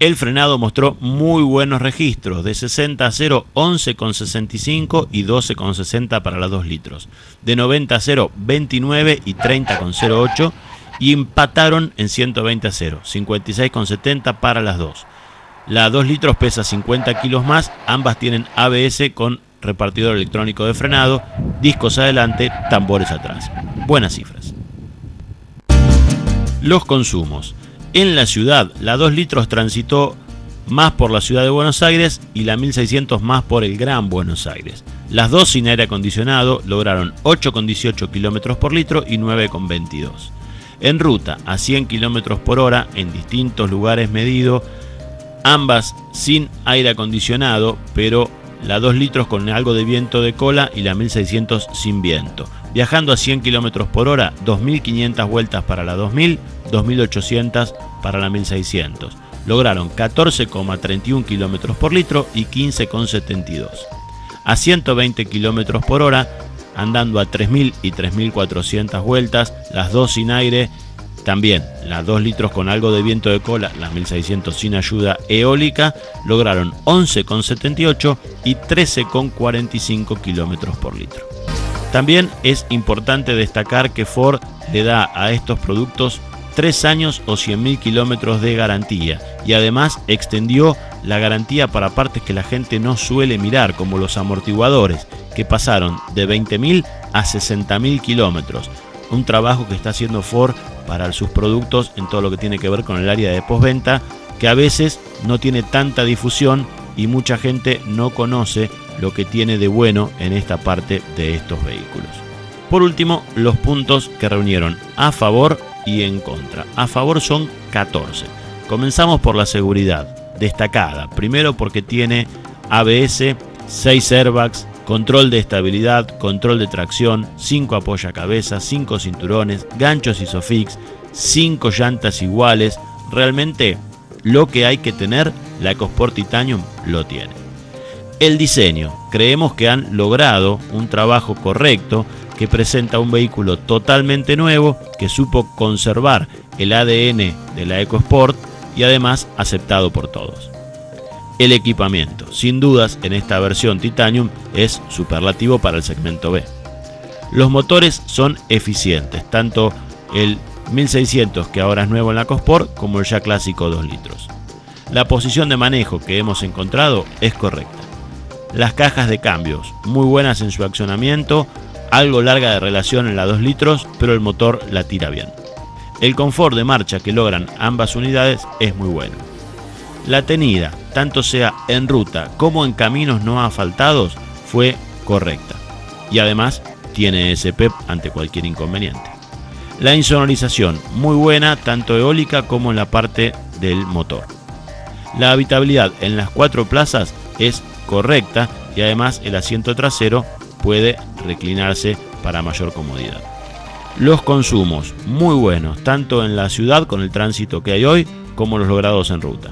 El frenado mostró muy buenos registros, de 60 a 0, 11,65 y 12,60 para las 2 litros. De 90 a 0, 29 y 30,08 y empataron en 120 a 0, 56,70 para las 2. La 2 litros pesa 50 kilos más, ambas tienen ABS con repartidor electrónico de frenado, discos adelante, tambores atrás. Buenas cifras. Los consumos. En la ciudad, la 2 litros transitó más por la ciudad de Buenos Aires y la 1600 más por el Gran Buenos Aires. Las dos sin aire acondicionado lograron 8,18 km por litro y 9,22. En ruta a 100 km por hora en distintos lugares medido, ambas sin aire acondicionado, pero la 2 litros con algo de viento de cola y la 1600 sin viento. Viajando a 100 km por hora, 2.500 vueltas para la 2000, 2.800 para la 1600. Lograron 14,31 km por litro y 15,72. A 120 km por hora, andando a 3.000 y 3.400 vueltas, las dos sin aire, también las 2 litros con algo de viento de cola, las 1600 sin ayuda eólica, lograron 11,78 y 13,45 km por litro. También es importante destacar que Ford le da a estos productos 3 años o 100.000 kilómetros de garantía y además extendió la garantía para partes que la gente no suele mirar, como los amortiguadores, que pasaron de 20.000 a 60.000 kilómetros. Un trabajo que está haciendo Ford para sus productos en todo lo que tiene que ver con el área de postventa, que a veces no tiene tanta difusión y mucha gente no conoce lo que tiene de bueno en esta parte de estos vehículos. Por último, los puntos que reunieron a favor y en contra. A favor son 14. Comenzamos por la seguridad, destacada. Primero porque tiene ABS, 6 airbags, control de estabilidad, control de tracción, 5 apoyacabezas, 5 cinturones, ganchos ISOFIX, 5 llantas iguales. Realmente lo que hay que tener, la EcoSport Titanium lo tiene. El diseño. Creemos que han logrado un trabajo correcto que presenta un vehículo totalmente nuevo que supo conservar el ADN de la EcoSport y además aceptado por todos. El equipamiento, sin dudas, en esta versión Titanium es superlativo para el segmento B. Los motores son eficientes, tanto el 1600 que ahora es nuevo en la EcoSport como el ya clásico 2 litros. La posición de manejo que hemos encontrado es correcta. Las cajas de cambios, muy buenas en su accionamiento, algo larga de relación en la 2 litros, pero el motor la tira bien. El confort de marcha que logran ambas unidades es muy bueno. La tenida, tanto sea en ruta como en caminos no asfaltados, fue correcta. Y además tiene SP ante cualquier inconveniente. La insonorización, muy buena tanto eólica como en la parte del motor. La habitabilidad en las cuatro plazas es correcta y además el asiento trasero puede reclinarse para mayor comodidad. Los consumos, muy buenos, tanto en la ciudad con el tránsito que hay hoy, como los logrados en ruta.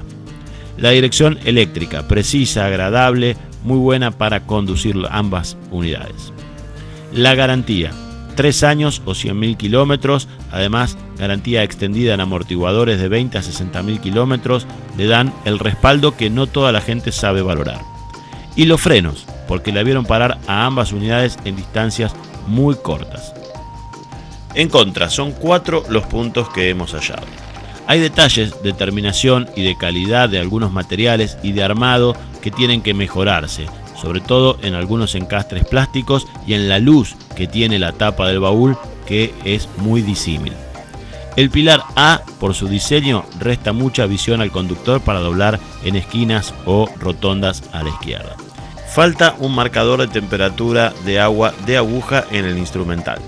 La dirección eléctrica, precisa, agradable, muy buena para conducir ambas unidades. La garantía, 3 años o 100.000 kilómetros, además garantía extendida en amortiguadores de 20 a 60.000 kilómetros, le dan el respaldo que no toda la gente sabe valorar. Y los frenos, porque la vieron parar a ambas unidades en distancias muy cortas. En contra, son cuatro los puntos que hemos hallado. Hay detalles de terminación y de calidad de algunos materiales y de armado que tienen que mejorarse, sobre todo en algunos encastres plásticos y en la luz que tiene la tapa del baúl que es muy disímil. El pilar A, por su diseño, resta mucha visión al conductor para doblar en esquinas o rotondas a la izquierda. Falta un marcador de temperatura de agua de aguja en el instrumental.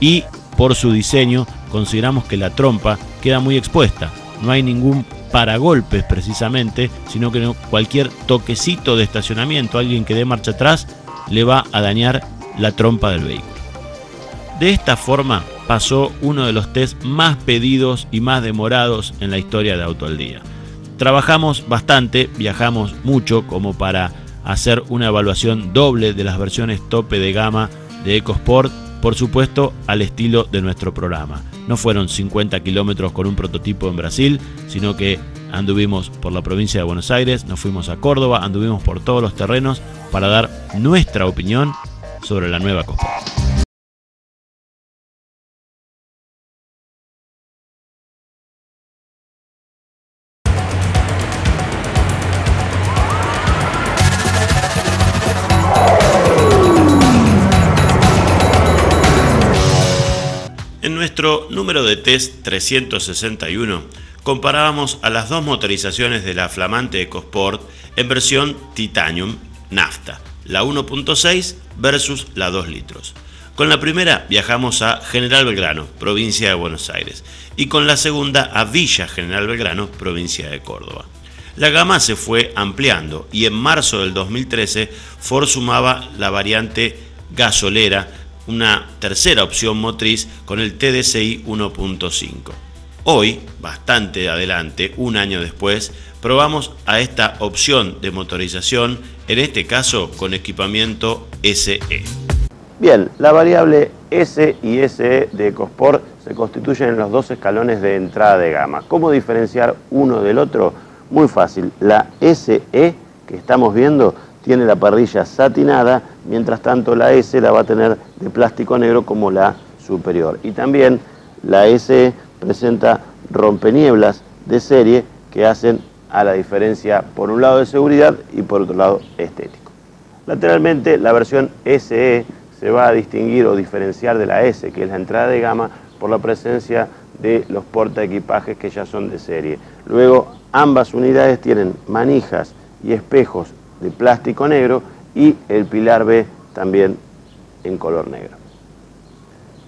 Y por su diseño consideramos que la trompa queda muy expuesta. No hay ningún paragolpes precisamente, sino que cualquier toquecito de estacionamiento, alguien que dé marcha atrás, le va a dañar la trompa del vehículo. De esta forma pasó uno de los test más pedidos y más demorados en la historia de Auto al Día. Trabajamos bastante, viajamos mucho como para hacer una evaluación doble de las versiones tope de gama de EcoSport, por supuesto al estilo de nuestro programa. No fueron 50 kilómetros con un prototipo en Brasil, sino que anduvimos por la provincia de Buenos Aires, nos fuimos a Córdoba, anduvimos por todos los terrenos para dar nuestra opinión sobre la nueva EcoSport. Test 361 comparábamos a las dos motorizaciones de la flamante EcoSport en versión Titanium Nafta, la 1.6 versus la 2 litros. Con la primera viajamos a General Belgrano, provincia de Buenos Aires, y con la segunda a Villa General Belgrano, provincia de Córdoba. La gama se fue ampliando y en marzo del 2013 Ford sumaba la variante gasolera una tercera opción motriz con el TDCI 1.5. Hoy, bastante adelante, un año después, probamos a esta opción de motorización, en este caso con equipamiento SE. Bien, la variable S y SE de EcoSport se constituyen en los dos escalones de entrada de gama. ¿Cómo diferenciar uno del otro? Muy fácil. La SE que estamos viendo tiene la parrilla satinada, mientras tanto la S la va a tener de plástico negro como la superior. Y también la S presenta rompenieblas de serie que hacen a la diferencia por un lado de seguridad y por otro lado estético. Lateralmente la versión SE se va a distinguir o diferenciar de la S, que es la entrada de gama, por la presencia de los portaequipajes que ya son de serie. Luego ambas unidades tienen manijas y espejos de plástico negro y el pilar B también en color negro.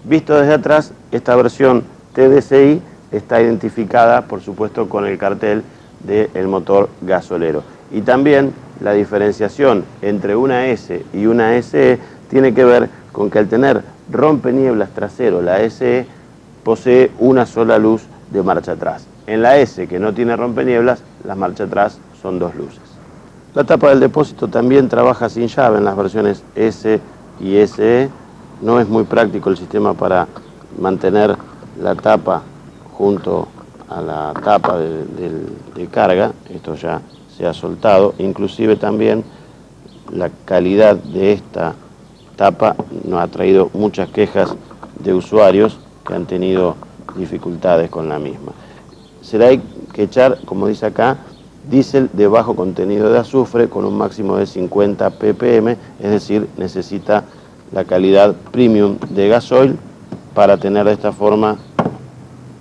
Visto desde atrás, esta versión TDCI está identificada, por supuesto, con el cartel del motor gasolero. Y también la diferenciación entre una S y una SE tiene que ver con que al tener rompenieblas trasero, la SE posee una sola luz de marcha atrás. En la S, que no tiene rompenieblas, las marcha atrás son dos luces. La tapa del depósito también trabaja sin llave en las versiones S y SE. No es muy práctico el sistema para mantener la tapa junto a la tapa de, carga. Esto ya se ha soltado. Inclusive también la calidad de esta tapa nos ha traído muchas quejas de usuarios que han tenido dificultades con la misma. Será que echar, como dice acá, diésel de bajo contenido de azufre con un máximo de 50 ppm, es decir, necesita la calidad premium de gasoil para tener de esta forma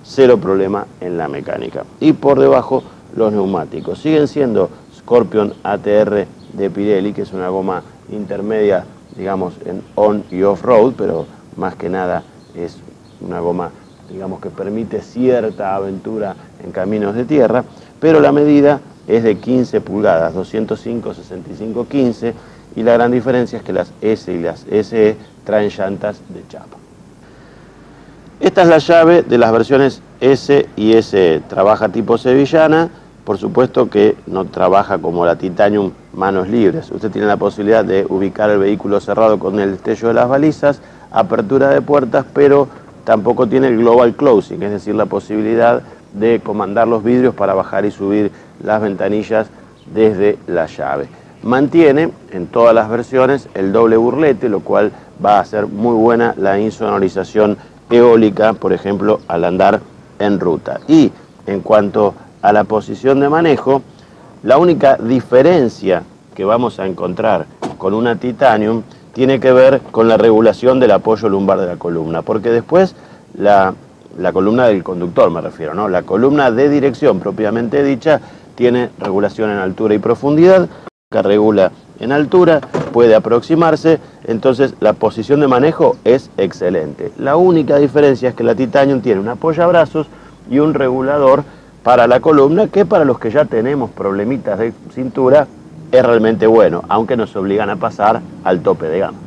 cero problema en la mecánica. Y por debajo los neumáticos. Siguen siendo Scorpion ATR de Pirelli, que es una goma intermedia, digamos, en on y off-road, pero más que nada es una goma, digamos, que permite cierta aventura en caminos de tierra, pero la medida es de 15 pulgadas, 205, 65, 15, y la gran diferencia es que las S y las SE traen llantas de chapa. Esta es la llave de las versiones S y SE. Trabaja tipo sevillana, por supuesto que no trabaja como la Titanium manos libres. Usted tiene la posibilidad de ubicar el vehículo cerrado con el destello de las balizas, apertura de puertas, pero tampoco tiene el global closing, es decir, la posibilidad de comandar los vidrios para bajar y subir las ventanillas desde la llave. Mantiene en todas las versiones el doble burlete, lo cual va a hacer muy buena la insonorización eólica, por ejemplo, al andar en ruta. Y en cuanto a la posición de manejo, la única diferencia que vamos a encontrar con una Titanium tiene que ver con la regulación del apoyo lumbar de la columna, porque después la, columna del conductor me refiero, ¿no? La columna de dirección propiamente dicha tiene regulación en altura y profundidad, que regula en altura, puede aproximarse, entonces la posición de manejo es excelente. La única diferencia es que la Titanium tiene un apoyabrazos y un regulador para la columna, que para los que ya tenemos problemitas de cintura es realmente bueno, aunque nos obligan a pasar al tope de gama.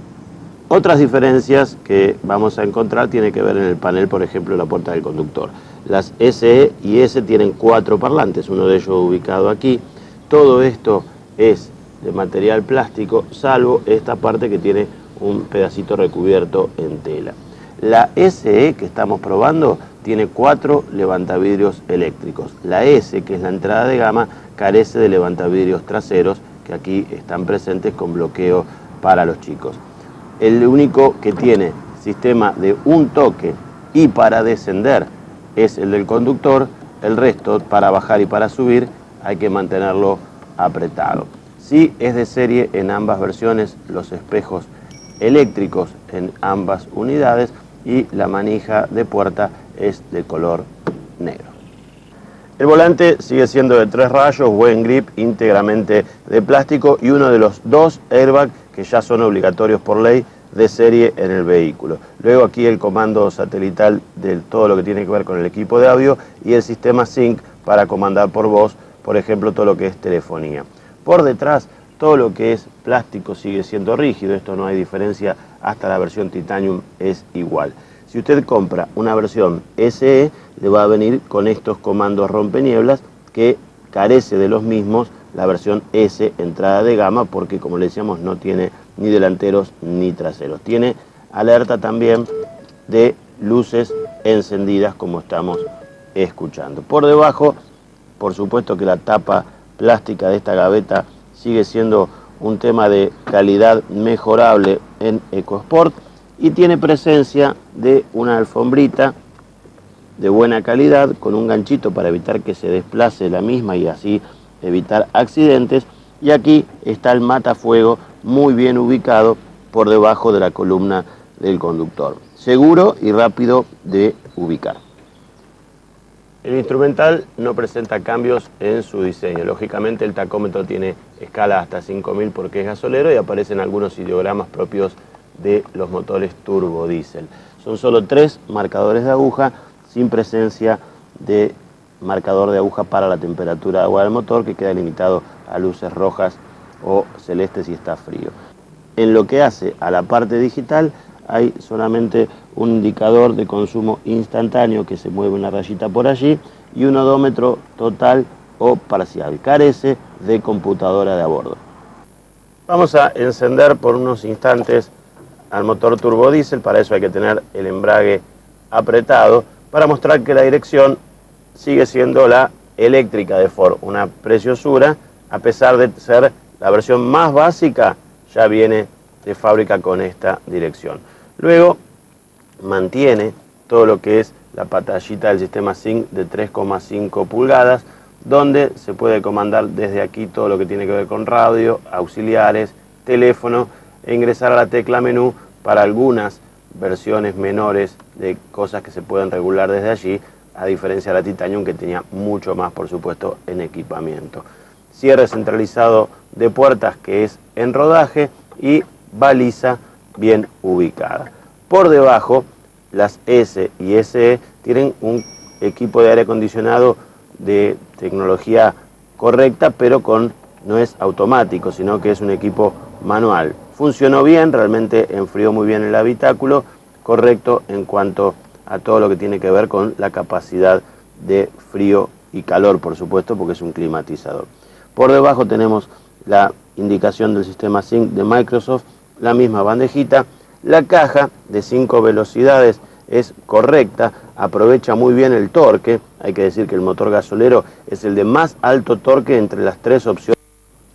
Otras diferencias que vamos a encontrar tiene que ver en el panel, por ejemplo, la puerta del conductor. Las SE y S tienen cuatro parlantes, uno de ellos ubicado aquí. Todo esto es de material plástico, salvo esta parte que tiene un pedacito recubierto en tela. La SE que estamos probando tiene cuatro levantavidrios eléctricos. La S, que es la entrada de gama, carece de levantavidrios traseros, que aquí están presentes con bloqueo para los chicos. El único que tiene sistema de un toque y para descender es el del conductor, el resto para bajar y para subir hay que mantenerlo apretado. Sí es de serie en ambas versiones los espejos eléctricos en ambas unidades y la manija de puerta es de color negro. El volante sigue siendo de tres rayos, buen grip, íntegramente de plástico y uno de los dos airbags que ya son obligatorios por ley de serie en el vehículo. Luego aquí el comando satelital de todo lo que tiene que ver con el equipo de audio y el sistema Sync para comandar por voz, por ejemplo, todo lo que es telefonía. Por detrás, todo lo que es plástico sigue siendo rígido, esto no hay diferencia, hasta la versión Titanium es igual. Si usted compra una versión SE, le va a venir con estos comandos rompenieblas que carece de los mismos la versión S entrada de gama porque como le decíamos no tiene ni delanteros ni traseros. Tiene alerta también de luces encendidas como estamos escuchando. Por debajo, por supuesto que la tapa plástica de esta gaveta sigue siendo un tema de calidad mejorable en EcoSport y tiene presencia de una alfombrita de buena calidad con un ganchito para evitar que se desplace la misma y así evitar accidentes y aquí está el matafuego muy bien ubicado por debajo de la columna del conductor seguro y rápido de ubicar el instrumental no presenta cambios en su diseño. Lógicamente el tacómetro tiene escala hasta 5000 porque es gasolero y aparecen algunos ideogramas propios de los motores turbo diésel. Son solo tres marcadores de aguja sin presencia de marcador de aguja para la temperatura de agua del motor que queda limitado a luces rojas o celestes si está frío. En lo que hace a la parte digital hay solamente un indicador de consumo instantáneo que se mueve una rayita por allí y un odómetro total o parcial. Carece de computadora de a bordo. Vamos a encender por unos instantes al motor turbodiesel, para eso hay que tener el embrague apretado, para mostrar que la dirección sigue siendo la eléctrica de Ford, una preciosura, a pesar de ser la versión más básica, ya viene de fábrica con esta dirección. Luego mantiene todo lo que es la pantallita del sistema SYNC de 3,5 pulgadas, donde se puede comandar desde aquí todo lo que tiene que ver con radio, auxiliares, teléfono e ingresar a la tecla menú para algunas versiones menores de cosas que se pueden regular desde allí, a diferencia de la Titanium que tenía mucho más, por supuesto, en equipamiento. Cierre centralizado de puertas que es en rodaje y baliza bien ubicada. Por debajo, las S y SE tienen un equipo de aire acondicionado de tecnología correcta, pero con no es automático, sino que es un equipo manual. Funcionó bien, realmente enfrió muy bien el habitáculo, correcto en cuanto a todo lo que tiene que ver con la capacidad de frío y calor, por supuesto, porque es un climatizador. Por debajo tenemos la indicación del sistema Sync de Microsoft, la misma bandejita. La caja de 5 velocidades es correcta, aprovecha muy bien el torque. Hay que decir que el motor gasolero es el de más alto torque entre las tres opciones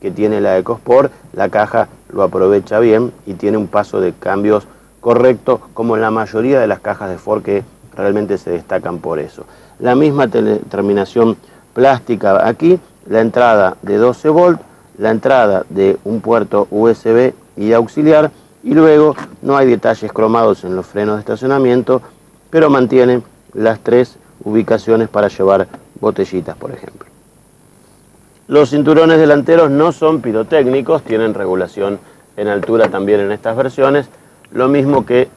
que tiene la EcoSport. La caja lo aprovecha bien y tiene un paso de cambios correcto, como en la mayoría de las cajas de Ford que realmente se destacan por eso. La misma terminación plástica aquí, la entrada de 12 volt, la entrada de un puerto USB y auxiliar y luego no hay detalles cromados en los frenos de estacionamiento, pero mantiene las tres ubicaciones para llevar botellitas, por ejemplo. Los cinturones delanteros no son pirotécnicos, tienen regulación en altura también en estas versiones, lo mismo que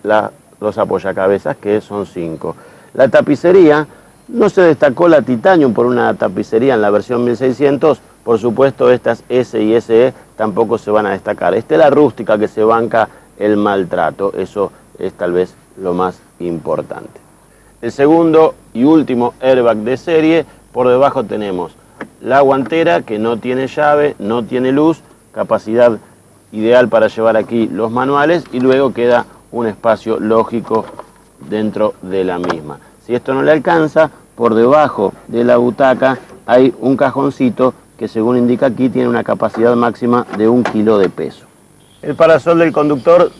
los apoyacabezas, que son cinco. La tapicería, no se destacó la Titanium por una tapicería en la versión 1600, por supuesto estas S y SE tampoco se van a destacar. Esta es la rústica que se banca el maltrato, eso es tal vez lo más importante. El segundo y último airbag de serie, por debajo tenemos la guantera que no tiene llave, no tiene luz, capacidad ideal para llevar aquí los manuales y luego queda un espacio lógico dentro de la misma. Si esto no le alcanza, por debajo de la butaca hay un cajoncito que según indica aquí tiene una capacidad máxima de un kilo de peso. El parasol del conductor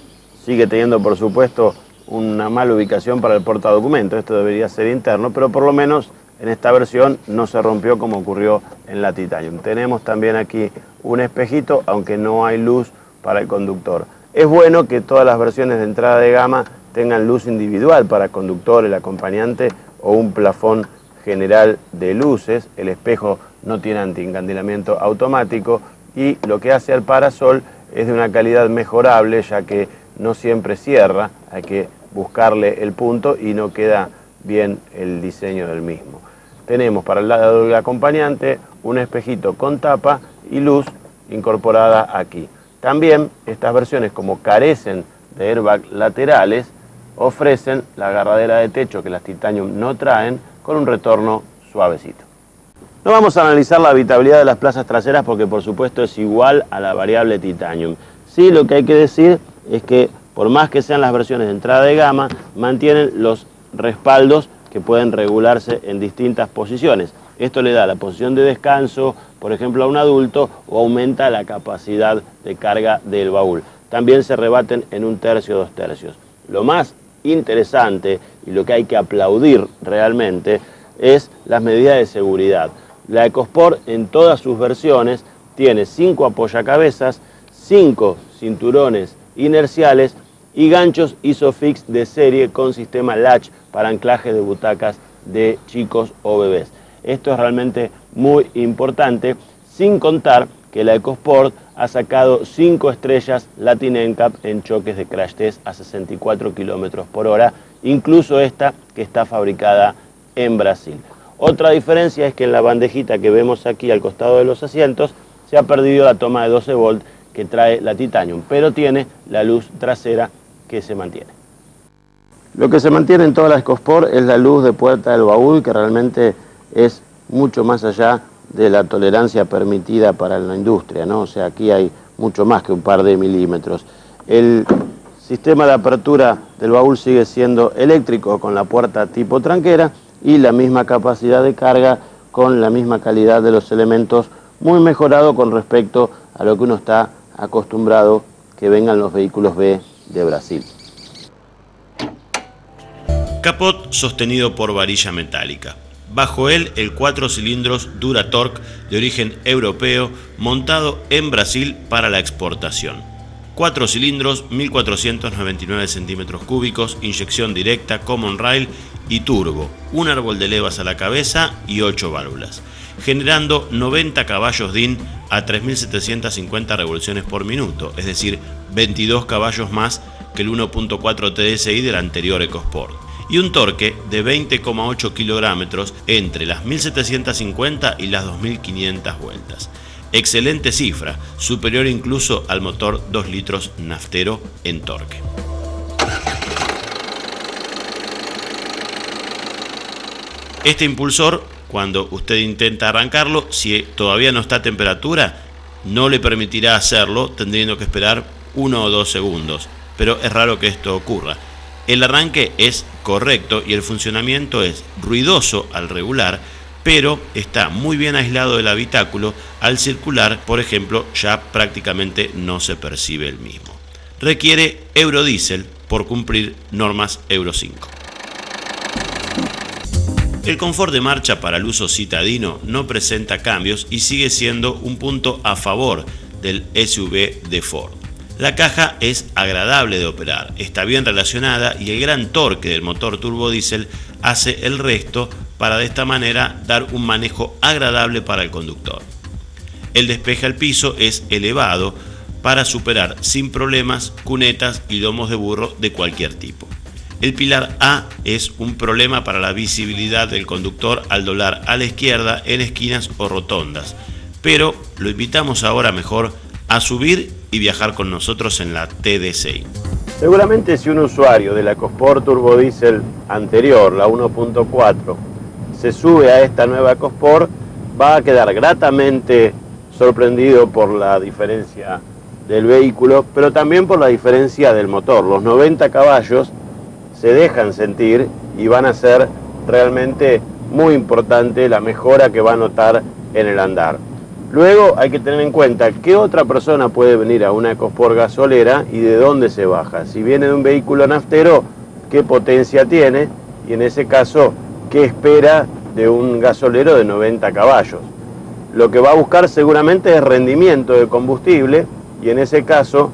sigue teniendo por supuesto una mala ubicación para el portadocumento, esto debería ser interno, pero por lo menos en esta versión no se rompió como ocurrió en la Titanium. Tenemos también aquí un espejito, aunque no hay luz para el conductor. Es bueno que todas las versiones de entrada de gama tengan luz individual para conductor, el acompañante o un plafón general de luces. El espejo no tiene antiencandilamiento automático y lo que hace al parasol es de una calidad mejorable ya que no siempre cierra, hay que buscarle el punto y no queda bien el diseño del mismo. Tenemos para el lado del acompañante un espejito con tapa y luz incorporada aquí. También estas versiones como carecen de airbag laterales ofrecen la agarradera de techo que las Titanium no traen con un retorno suavecito. No vamos a analizar la habitabilidad de las plazas traseras porque por supuesto es igual a la variable Titanium. Sí, lo que hay que decir es que por más que sean las versiones de entrada de gama, mantienen los respaldos que pueden regularse en distintas posiciones. Esto le da la posición de descanso, por ejemplo, a un adulto o aumenta la capacidad de carga del baúl. También se rebaten en un tercio o dos tercios. Lo más interesante y lo que hay que aplaudir realmente es las medidas de seguridad. La EcoSport en todas sus versiones tiene cinco apoyacabezas, cinco cinturones inerciales y ganchos ISOFIX de serie con sistema latch para anclaje de butacas de chicos o bebés. Esto es realmente muy importante, sin contar que la EcoSport ha sacado 5 estrellas Latin NCAP en choques de crash test a 64 km por hora, incluso esta que está fabricada en Brasil. Otra diferencia es que en la bandejita que vemos aquí al costado de los asientos se ha perdido la toma de 12 volt que trae la Titanium, pero tiene la luz trasera que se mantiene. Lo que se mantiene en toda la EcoSport es la luz de puerta del baúl, que realmente es mucho más allá de la tolerancia permitida para la industria, ¿no? O sea, aquí hay mucho más que un par de milímetros. El sistema de apertura del baúl sigue siendo eléctrico con la puerta tipo tranquera y la misma capacidad de carga con la misma calidad de los elementos, muy mejorado con respecto a lo que uno está acostumbrado que vengan los vehículos B de Brasil. Capot sostenido por varilla metálica. Bajo él el 4 cilindros Duratorque de origen europeo montado en Brasil para la exportación. 4 cilindros, 1499 centímetros cúbicos, inyección directa, common rail y turbo, un árbol de levas a la cabeza y 8 válvulas, generando 90 caballos DIN a 3.750 revoluciones por minuto, es decir, 22 caballos más que el 1.4 TDSI del anterior EcoSport y un torque de 20,8 kilogramos entre las 1750 y las 2500 vueltas. Excelente cifra, superior incluso al motor 2 litros naftero en torque. Este impulsor, cuando usted intenta arrancarlo, si todavía no está a temperatura, no le permitirá hacerlo teniendo que esperar uno o dos segundos, pero es raro que esto ocurra. El arranque es correcto y el funcionamiento es ruidoso al regular, pero está muy bien aislado del habitáculo. Al circular, por ejemplo, ya prácticamente no se percibe el mismo. Requiere Eurodiesel por cumplir normas Euro 5. El confort de marcha para el uso citadino no presenta cambios y sigue siendo un punto a favor del SUV de Ford. La caja es agradable de operar, está bien relacionada y el gran torque del motor turbodiesel hace el resto para de esta manera dar un manejo agradable para el conductor. El despeje al piso es elevado para superar sin problemas cunetas y lomos de burro de cualquier tipo. El pilar A es un problema para la visibilidad del conductor al doblar a la izquierda en esquinas o rotondas, pero lo invitamos ahora mejor a subir y viajar con nosotros en la TDCI. Seguramente si un usuario de la EcoSport Turbo Diesel anterior, la 1.4, se sube a esta nueva EcoSport, va a quedar gratamente sorprendido por la diferencia del vehículo, pero también por la diferencia del motor. Los 90 caballos se dejan sentir y van a ser realmente muy importante la mejora que va a notar en el andar. Luego hay que tener en cuenta qué otra persona puede venir a una EcoSport gasolera y de dónde se baja. Si viene de un vehículo naftero, qué potencia tiene y en ese caso, qué espera de un gasolero de 90 caballos. Lo que va a buscar seguramente es rendimiento de combustible y en ese caso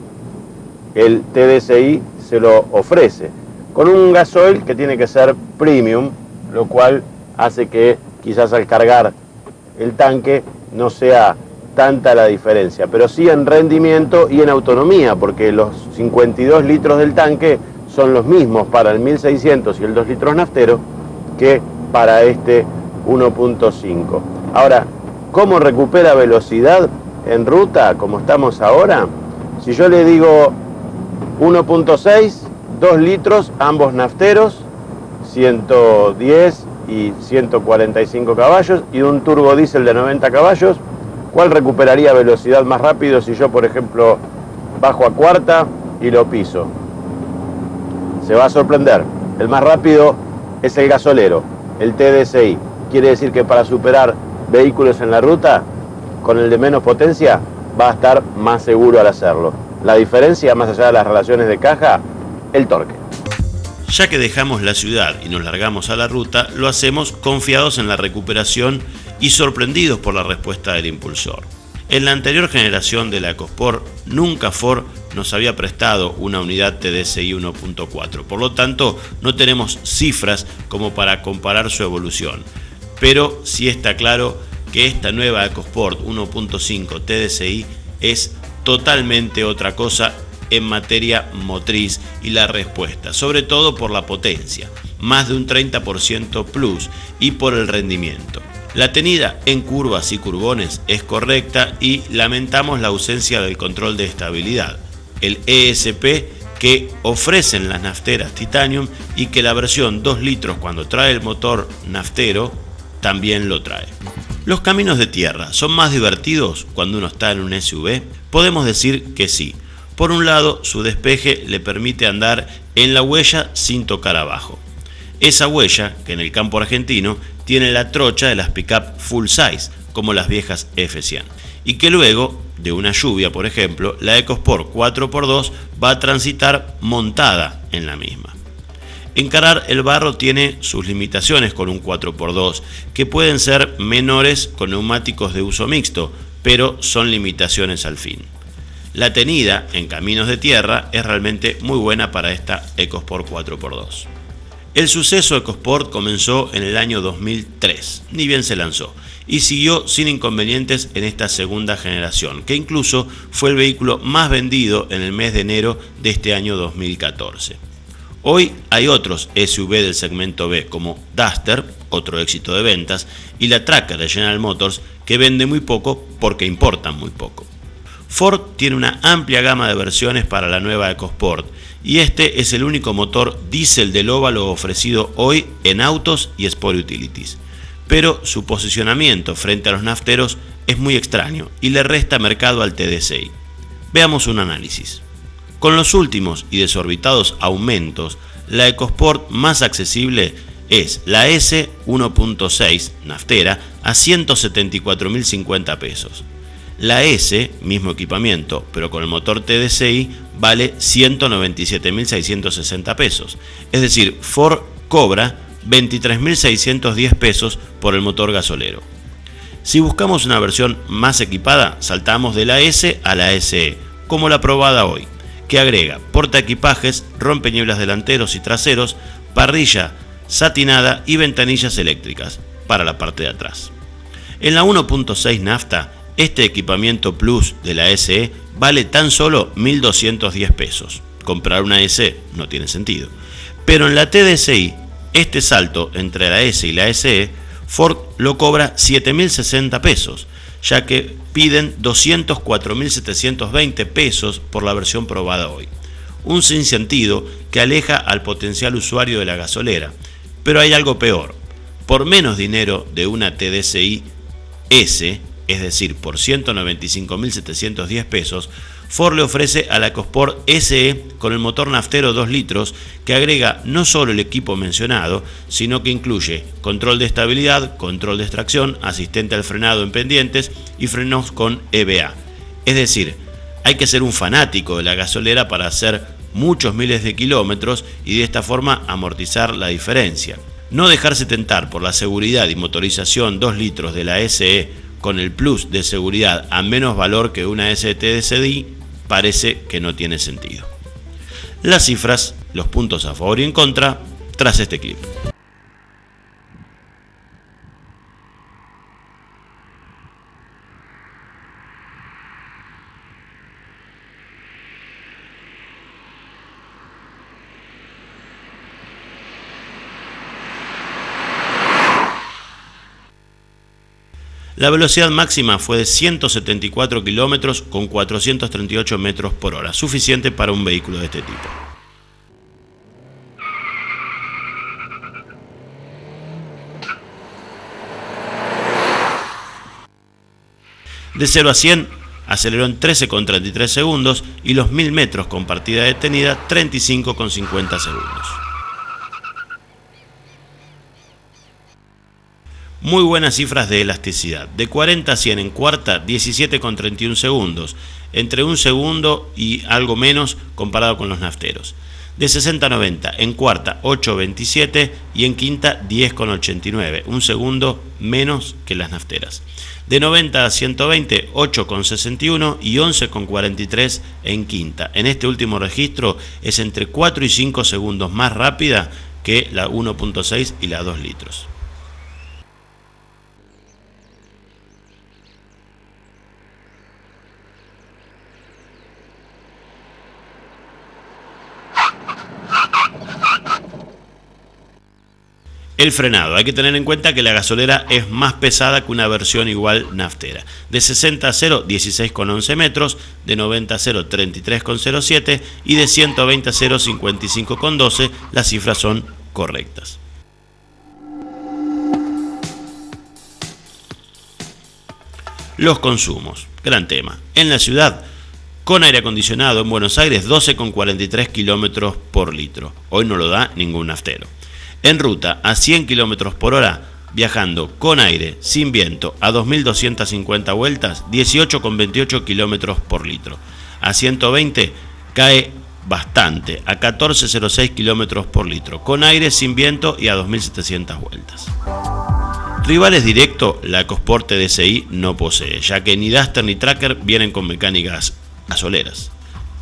el TDCI se lo ofrece. Con un gasoil que tiene que ser premium, lo cual hace que quizás al cargar el tanque no sea tanta la diferencia, pero sí en rendimiento y en autonomía, porque los 52 litros del tanque son los mismos para el 1600 y el 2 litros naftero que para este 1.5. Ahora, ¿cómo recupera velocidad en ruta como estamos ahora? Si yo le digo 1.6, 2 litros, ambos nafteros, 110 y 145 caballos y un turbo diésel de 90 caballos, ¿cuál recuperaría velocidad más rápido si yo, por ejemplo, bajo a cuarta y lo piso? Se va a sorprender. El más rápido es el gasolero, el TDCI. Quiere decir que para superar vehículos en la ruta, con el de menos potencia, va a estar más seguro al hacerlo. La diferencia, más allá de las relaciones de caja, el torque. Ya que dejamos la ciudad y nos largamos a la ruta, lo hacemos confiados en la recuperación y sorprendidos por la respuesta del impulsor. En la anterior generación de la EcoSport, nunca Ford nos había prestado una unidad TDCI 1.4, por lo tanto no tenemos cifras como para comparar su evolución, pero sí está claro que esta nueva EcoSport 1.5 TDCI es totalmente otra cosa en materia motriz y la respuesta, sobre todo por la potencia, más de un 30% plus y por el rendimiento. La tenida en curvas y curbones es correcta y lamentamos la ausencia del control de estabilidad, el ESP que ofrecen las nafteras Titanium y que la versión 2 litros cuando trae el motor naftero también lo trae. ¿Los caminos de tierra son más divertidos cuando uno está en un SUV? Podemos decir que sí, por un lado, su despeje le permite andar en la huella sin tocar abajo. Esa huella, que en el campo argentino tiene la trocha de las pickup full size, como las viejas F100, y que luego, de una lluvia por ejemplo, la EcoSport 4x2 va a transitar montada en la misma. Encarar el barro tiene sus limitaciones con un 4x2, que pueden ser menores con neumáticos de uso mixto, pero son limitaciones al fin. La tenida en caminos de tierra es realmente muy buena para esta EcoSport 4x2. El suceso EcoSport comenzó en el año 2003, ni bien se lanzó, y siguió sin inconvenientes en esta segunda generación, que incluso fue el vehículo más vendido en el mes de enero de este año 2014. Hoy hay otros SUV del segmento B como Duster, otro éxito de ventas, y la Tracker de General Motors, que vende muy poco porque importan muy poco. Ford tiene una amplia gama de versiones para la nueva EcoSport y este es el único motor diésel del óvalo ofrecido hoy en autos y Sport Utilities. pero su posicionamiento frente a los nafteros es muy extraño y le resta mercado al TDCI. Veamos un análisis. Con los últimos y desorbitados aumentos, la EcoSport más accesible es la S 1.6 naftera a 174.050 pesos. La S, mismo equipamiento, pero con el motor TDCI, vale 197.660 pesos. Es decir, Ford cobra 23.610 pesos por el motor gasolero. Si buscamos una versión más equipada, saltamos de la S a la SE, como la probada hoy, que agrega porta equipajes, rompeñeblas delanteros y traseros, parrilla satinada y ventanillas eléctricas para la parte de atrás. En la 1.6 nafta, este equipamiento Plus de la SE vale tan solo 1.210 pesos. Comprar una SE no tiene sentido. Pero en la TDSI, este salto entre la S y la SE, Ford lo cobra 7.060 pesos, ya que piden 204.720 pesos por la versión probada hoy. Un sinsentido que aleja al potencial usuario de la gasolera. Pero hay algo peor. Por menos dinero de una TDCI S, es decir, por 195.710 pesos, Ford le ofrece a la EcoSport SE con el motor naftero 2 litros que agrega no solo el equipo mencionado, sino que incluye control de estabilidad, control de extracción, asistente al frenado en pendientes y frenos con EBA. Es decir, hay que ser un fanático de la gasolera para hacer muchos miles de kilómetros y de esta forma amortizar la diferencia. No dejarse tentar por la seguridad y motorización 2 litros de la SE con el plus de seguridad a menos valor que una STDCDI parece que no tiene sentido. Las cifras, los puntos a favor y en contra, tras este clip. La velocidad máxima fue de 174 kilómetros con 438 metros por hora, suficiente para un vehículo de este tipo. De 0 a 100 aceleró en 13,33 segundos y los 1000 metros con partida detenida 35,50 segundos. Muy buenas cifras de elasticidad. De 40 a 100 en cuarta, 17,31 segundos. Entre un segundo y algo menos comparado con los nafteros. De 60 a 90 en cuarta, 8,27 y en quinta, 10,89. Un segundo menos que las nafteras. De 90 a 120, 8,61 y 11,43 en quinta. En este último registro es entre 4 y 5 segundos más rápida que la 1.6 y la 2 litros. El frenado. Hay que tener en cuenta que la gasolera es más pesada que una versión igual naftera. De 60 a 0, 16,11 metros. De 90 a 0, 33,07. Y de 120 a 0, 55,12. Las cifras son correctas. Los consumos. Gran tema. En la ciudad, con aire acondicionado en Buenos Aires, 12,43 kilómetros por litro. Hoy no lo da ningún naftero en ruta a 100 km por hora, viajando con aire, sin viento, a 2.250 vueltas, 18,28 km por litro. A 120 cae bastante, a 14,06 km por litro, con aire, sin viento y a 2.700 vueltas. Rivales directo, la EcoSport DCI no posee, ya que ni Duster ni Tracker vienen con mecánicas gasoleras.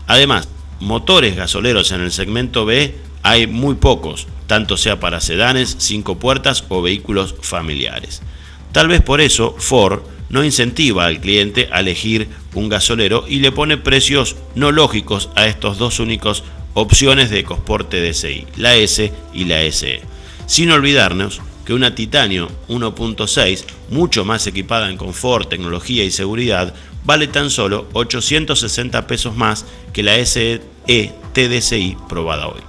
Además, motores gasoleros en el segmento B hay muy pocos, tanto sea para sedanes, cinco puertas o vehículos familiares. Tal vez por eso Ford no incentiva al cliente a elegir un gasolero y le pone precios no lógicos a estos dos únicos opciones de EcoSport DCI, la S y la SE. Sin olvidarnos que una Titanio 1.6, mucho más equipada en confort, tecnología y seguridad, vale tan solo 860 pesos más que la SE TDCI probada hoy.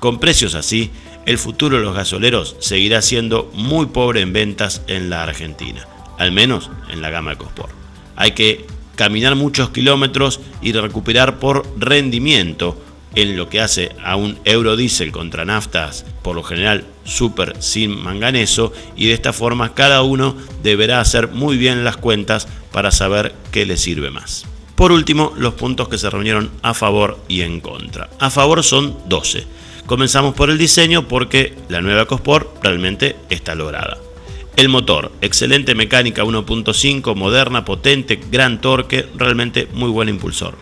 Con precios así, el futuro de los gasoleros seguirá siendo muy pobre en ventas en la Argentina, al menos en la gama EcoSport. Hay que caminar muchos kilómetros y recuperar por rendimiento en lo que hace a un eurodiesel contra naftas, por lo general super sin manganeso, y de esta forma cada uno deberá hacer muy bien las cuentas para saber qué le sirve más. Por último, los puntos que se reunieron a favor y en contra. A favor son 12. Comenzamos por el diseño porque la nueva EcoSport realmente está lograda. El motor, excelente mecánica 1.5, moderna, potente, gran torque, realmente muy buen impulsor.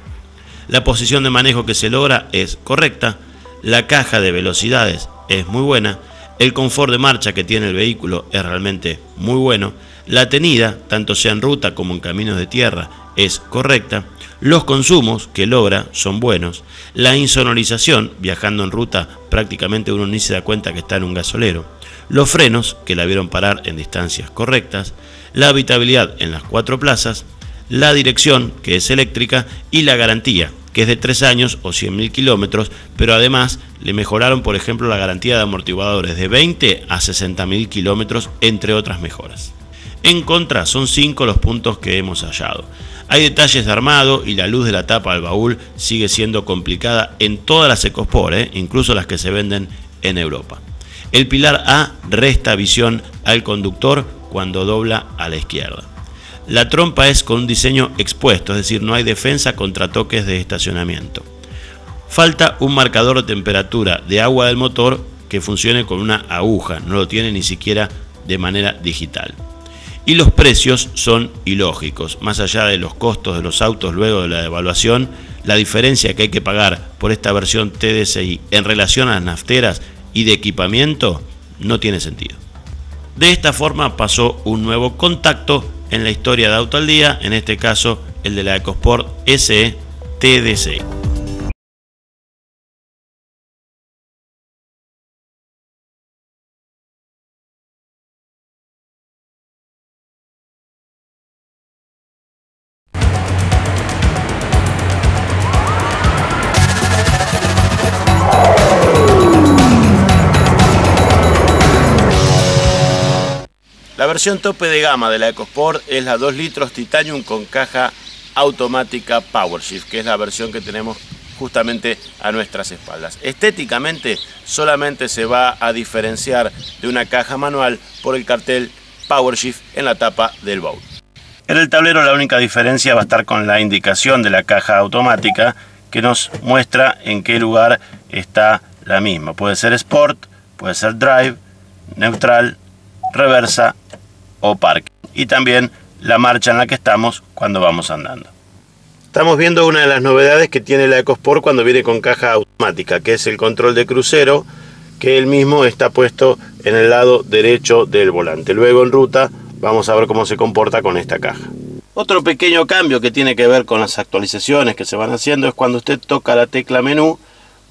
La posición de manejo que se logra es correcta, la caja de velocidades es muy buena, el confort de marcha que tiene el vehículo es realmente muy bueno, la tenida, tanto sea en ruta como en caminos de tierra, es correcta, los consumos que logra son buenos, la insonorización, viajando en ruta prácticamente uno ni se da cuenta que está en un gasolero, los frenos que la vieron parar en distancias correctas, la habitabilidad en las cuatro plazas, la dirección, que es eléctrica, y la garantía, que es de 3 años o 100.000 kilómetros, pero además le mejoraron, por ejemplo, la garantía de amortiguadores de 20 a 60.000 kilómetros, entre otras mejoras. En contra, son 5 los puntos que hemos hallado. Hay detalles de armado y la luz de la tapa del baúl sigue siendo complicada en todas las Ecosport, ¿eh? incluso las que se venden en Europa. El pilar A resta visión al conductor cuando dobla a la izquierda. La trompa es con un diseño expuesto, es decir, no hay defensa contra toques de estacionamiento. Falta un marcador de temperatura de agua del motor que funcione con una aguja, no lo tiene ni siquiera de manera digital. Y los precios son ilógicos, más allá de los costos de los autos luego de la devaluación, la diferencia que hay que pagar por esta versión TDSI en relación a las nafteras y de equipamiento no tiene sentido. De esta forma pasó un nuevo contacto en la historia de Auto al Día, en este caso el de la EcoSport SE TDC. Versión tope de gama de la EcoSport es la 2 litros Titanium con caja automática PowerShift, que es la versión que tenemos justamente a nuestras espaldas. Estéticamente solamente se va a diferenciar de una caja manual por el cartel PowerShift en la tapa del baúl. En el tablero la única diferencia va a estar con la indicación de la caja automática que nos muestra en qué lugar está la misma. Puede ser Sport, puede ser Drive, Neutral, Reversa o parque. Y también la marcha en la que estamos cuando vamos andando. Estamos viendo una de las novedades que tiene la EcoSport cuando viene con caja automática, que es el control de crucero, que él mismo está puesto en el lado derecho del volante. Luego en ruta vamos a ver cómo se comporta con esta caja. Otro pequeño cambio que tiene que ver con las actualizaciones que se van haciendo es cuando usted toca la tecla menú,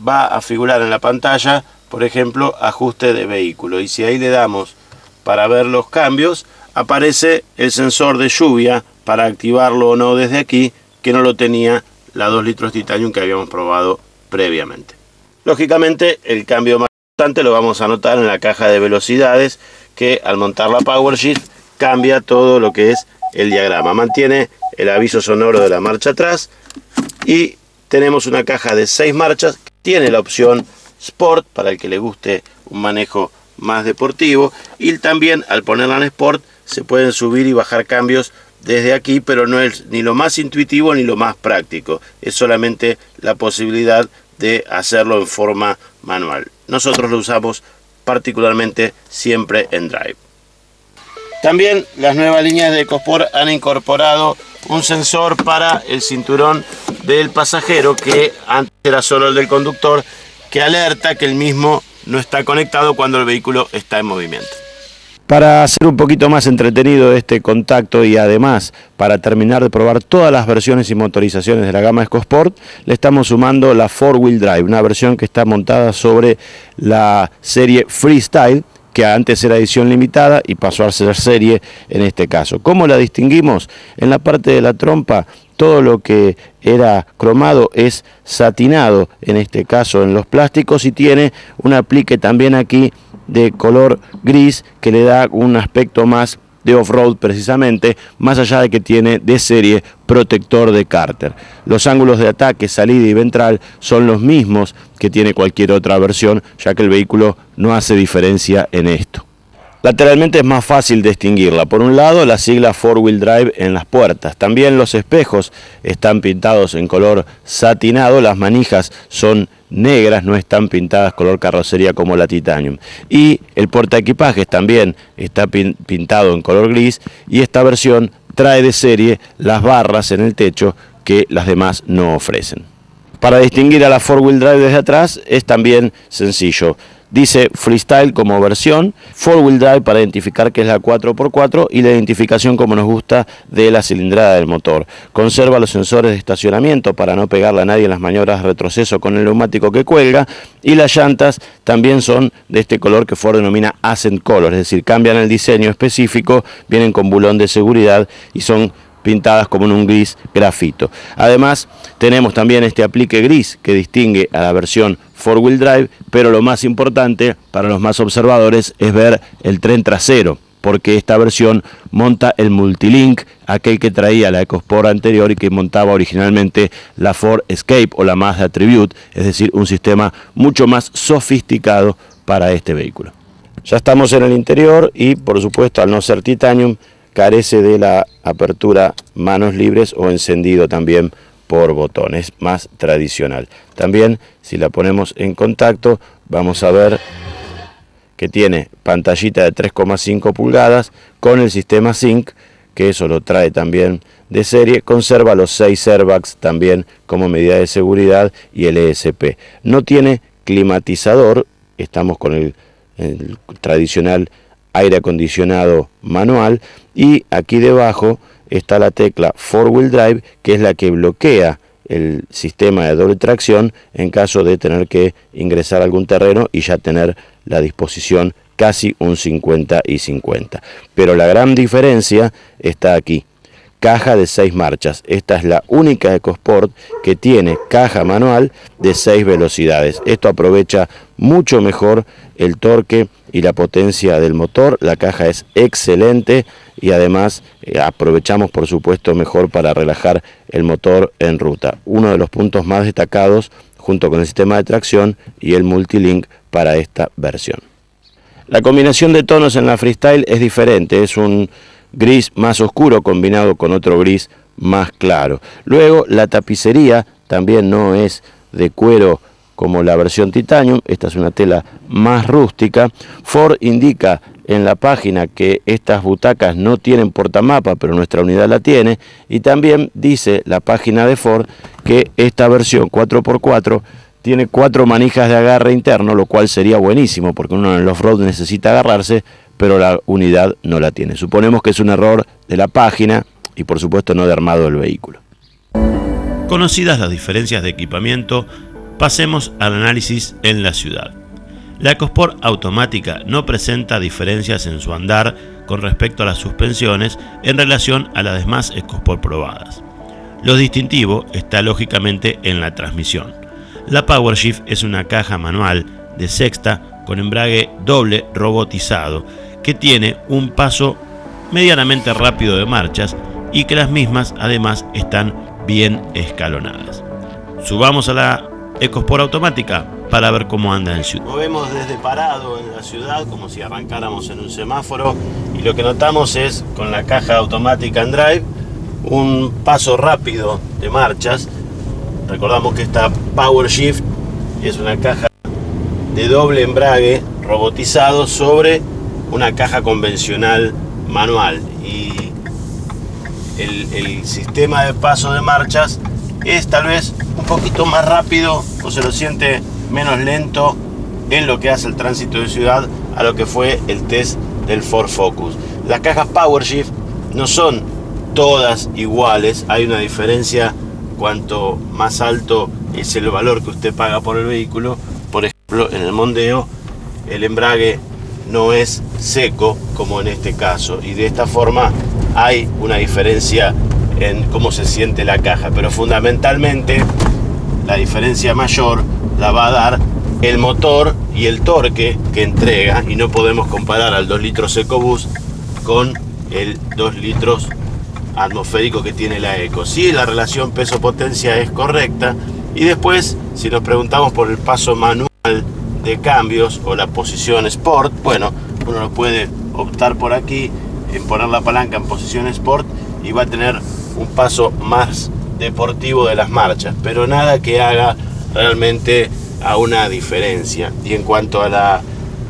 va a figurar en la pantalla, por ejemplo, ajuste de vehículo. Y si ahí le damos para ver los cambios, aparece el sensor de lluvia para activarlo o no desde aquí, que no lo tenía la 2 litros titanium que habíamos probado previamente. Lógicamente, el cambio más importante lo vamos a notar en la caja de velocidades, que al montar la Power Shift cambia todo lo que es el diagrama. Mantiene el aviso sonoro de la marcha atrás y tenemos una caja de 6 marchas. Tiene la opción Sport para el que le guste un manejo más deportivo y también al ponerla en Sport se pueden subir y bajar cambios desde aquí, pero no es ni lo más intuitivo ni lo más práctico. Es solamente la posibilidad de hacerlo en forma manual. Nosotros lo usamos particularmente siempre en Drive. También las nuevas líneas de EcoSport han incorporado un sensor para el cinturón del pasajero que antes era solo el del conductor que alerta que el mismo no está conectado cuando el vehículo está en movimiento. Para hacer un poquito más entretenido este contacto y además para terminar de probar todas las versiones y motorizaciones de la gama EcoSport, le estamos sumando la 4-Wheel Drive, una versión que está montada sobre la serie Freestyle, que antes era edición limitada y pasó a ser serie en este caso. ¿Cómo la distinguimos? En la parte de la trompa todo lo que era cromado es satinado, en este caso en los plásticos, y tiene un aplique también aquí de color gris que le da un aspecto más de off-road precisamente, más allá de que tiene de serie protector de cárter. Los ángulos de ataque, salida y ventral son los mismos que tiene cualquier otra versión, ya que el vehículo no hace diferencia en esto. Lateralmente es más fácil distinguirla. Por un lado, la sigla 4-wheel drive en las puertas. También los espejos están pintados en color satinado. Las manijas son negras, no están pintadas color carrocería como la Titanium. Y el porta equipajes también está pintado en color gris. Y esta versión trae de serie las barras en el techo que las demás no ofrecen. Para distinguir a la 4-wheel drive desde atrás es también sencillo. Dice freestyle como versión, four wheel drive para identificar que es la 4x4 y la identificación como nos gusta de la cilindrada del motor. Conserva los sensores de estacionamiento para no pegarle a nadie en las maniobras retroceso con el neumático que cuelga y las llantas también son de este color que Ford denomina Accent Color, es decir, cambian el diseño específico, vienen con bulón de seguridad y son pintadas como en un gris grafito. Además, tenemos también este aplique gris que distingue a la versión four wheel drive, pero lo más importante para los más observadores es ver el tren trasero, porque esta versión monta el Multilink, aquel que traía la EcoSport anterior y que montaba originalmente la Ford Escape o la Mazda Tribute, es decir, un sistema mucho más sofisticado para este vehículo. Ya estamos en el interior y por supuesto al no ser titanium carece de la apertura manos libres o encendido también por botones, más tradicional. También si la ponemos en contacto vamos a ver que tiene pantallita de 3,5 pulgadas con el sistema Sync, que eso lo trae también de serie, conserva los 6 airbags también como medida de seguridad y el ESP. No tiene climatizador, estamos con el tradicional aire acondicionado manual y aquí debajo está la tecla 4 Wheel Drive que es la que bloquea el sistema de doble tracción en caso de tener que ingresar a algún terreno y ya tener la disposición casi un 50 y 50. Pero la gran diferencia está aquí. Caja de 6 marchas. Esta es la única EcoSport que tiene caja manual de 6 velocidades. Esto aprovecha mucho mejor el torque y la potencia del motor. La caja es excelente y además eh, aprovechamos por supuesto mejor para relajar el motor en ruta. Uno de los puntos más destacados junto con el sistema de tracción y el multilink para esta versión. La combinación de tonos en la freestyle es diferente, es un gris más oscuro combinado con otro gris más claro. Luego la tapicería también no es de cuero como la versión Titanium, esta es una tela más rústica. Ford indica en la página que estas butacas no tienen portamapa, pero nuestra unidad la tiene, y también dice la página de Ford que esta versión 4x4 tiene cuatro manijas de agarre interno, lo cual sería buenísimo, porque uno en el off-road necesita agarrarse, pero la unidad no la tiene. Suponemos que es un error de la página y por supuesto no de armado del vehículo. Conocidas las diferencias de equipamiento, Pasemos al análisis en la ciudad. La EcoSport automática no presenta diferencias en su andar con respecto a las suspensiones en relación a las demás EcoSport probadas. Lo distintivo está lógicamente en la transmisión. La PowerShift es una caja manual de sexta con embrague doble robotizado que tiene un paso medianamente rápido de marchas y que las mismas además están bien escalonadas. Subamos a la Ecosport automática para ver cómo anda en ciudad. Movemos desde parado en la ciudad como si arrancáramos en un semáforo y lo que notamos es con la caja automática en drive un paso rápido de marchas. Recordamos que esta Power Shift es una caja de doble embrague robotizado sobre una caja convencional manual y el, el sistema de paso de marchas es tal vez un poquito más rápido o se lo siente menos lento en lo que hace el tránsito de ciudad a lo que fue el test del Ford Focus. Las cajas PowerShift no son todas iguales, hay una diferencia cuanto más alto es el valor que usted paga por el vehículo. Por ejemplo, en el Mondeo el embrague no es seco como en este caso. Y de esta forma hay una diferencia en cómo se siente la caja, pero fundamentalmente la diferencia mayor la va a dar el motor y el torque que entrega. Y no podemos comparar al 2 litros EcoBoost con el 2 litros atmosférico que tiene la Eco. Si la relación peso-potencia es correcta. Y después si nos preguntamos por el paso manual de cambios o la posición Sport, bueno, uno lo puede optar por aquí en poner la palanca en posición Sport y va a tener un paso más deportivo de las marchas, pero nada que haga realmente a una diferencia. Y en cuanto a la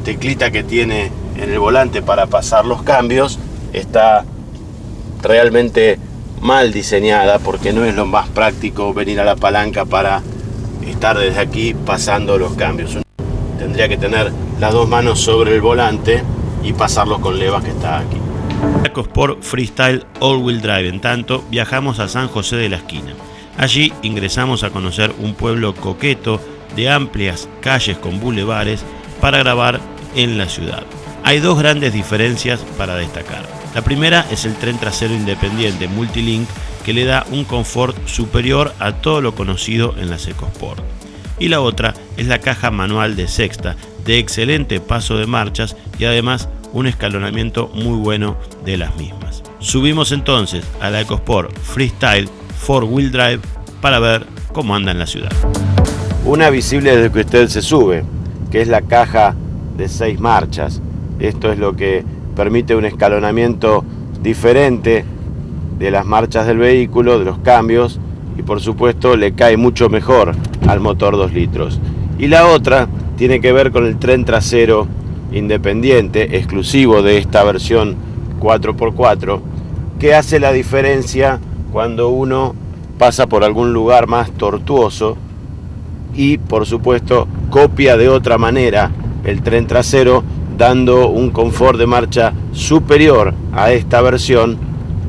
teclita que tiene en el volante para pasar los cambios, está realmente mal diseñada porque no es lo más práctico venir a la palanca para estar desde aquí pasando los cambios. Tendría que tener las dos manos sobre el volante y pasarlo con levas que está aquí. EcoSport Freestyle All Wheel Drive. En tanto, viajamos a San José de la Esquina. Allí ingresamos a conocer un pueblo coqueto de amplias calles con bulevares para grabar en la ciudad. Hay dos grandes diferencias para destacar. La primera es el tren trasero independiente Multilink que le da un confort superior a todo lo conocido en la EcoSport. Y la otra es la caja manual de sexta de excelente paso de marchas y además un escalonamiento muy bueno de las mismas. Subimos entonces a la EcoSport Freestyle 4 Wheel Drive para ver cómo anda en la ciudad. Una visible desde que usted se sube, que es la caja de seis marchas. Esto es lo que permite un escalonamiento diferente de las marchas del vehículo, de los cambios, y por supuesto le cae mucho mejor al motor 2 litros. Y la otra tiene que ver con el tren trasero independiente, exclusivo de esta versión 4x4, que hace la diferencia cuando uno pasa por algún lugar más tortuoso y por supuesto copia de otra manera el tren trasero dando un confort de marcha superior a esta versión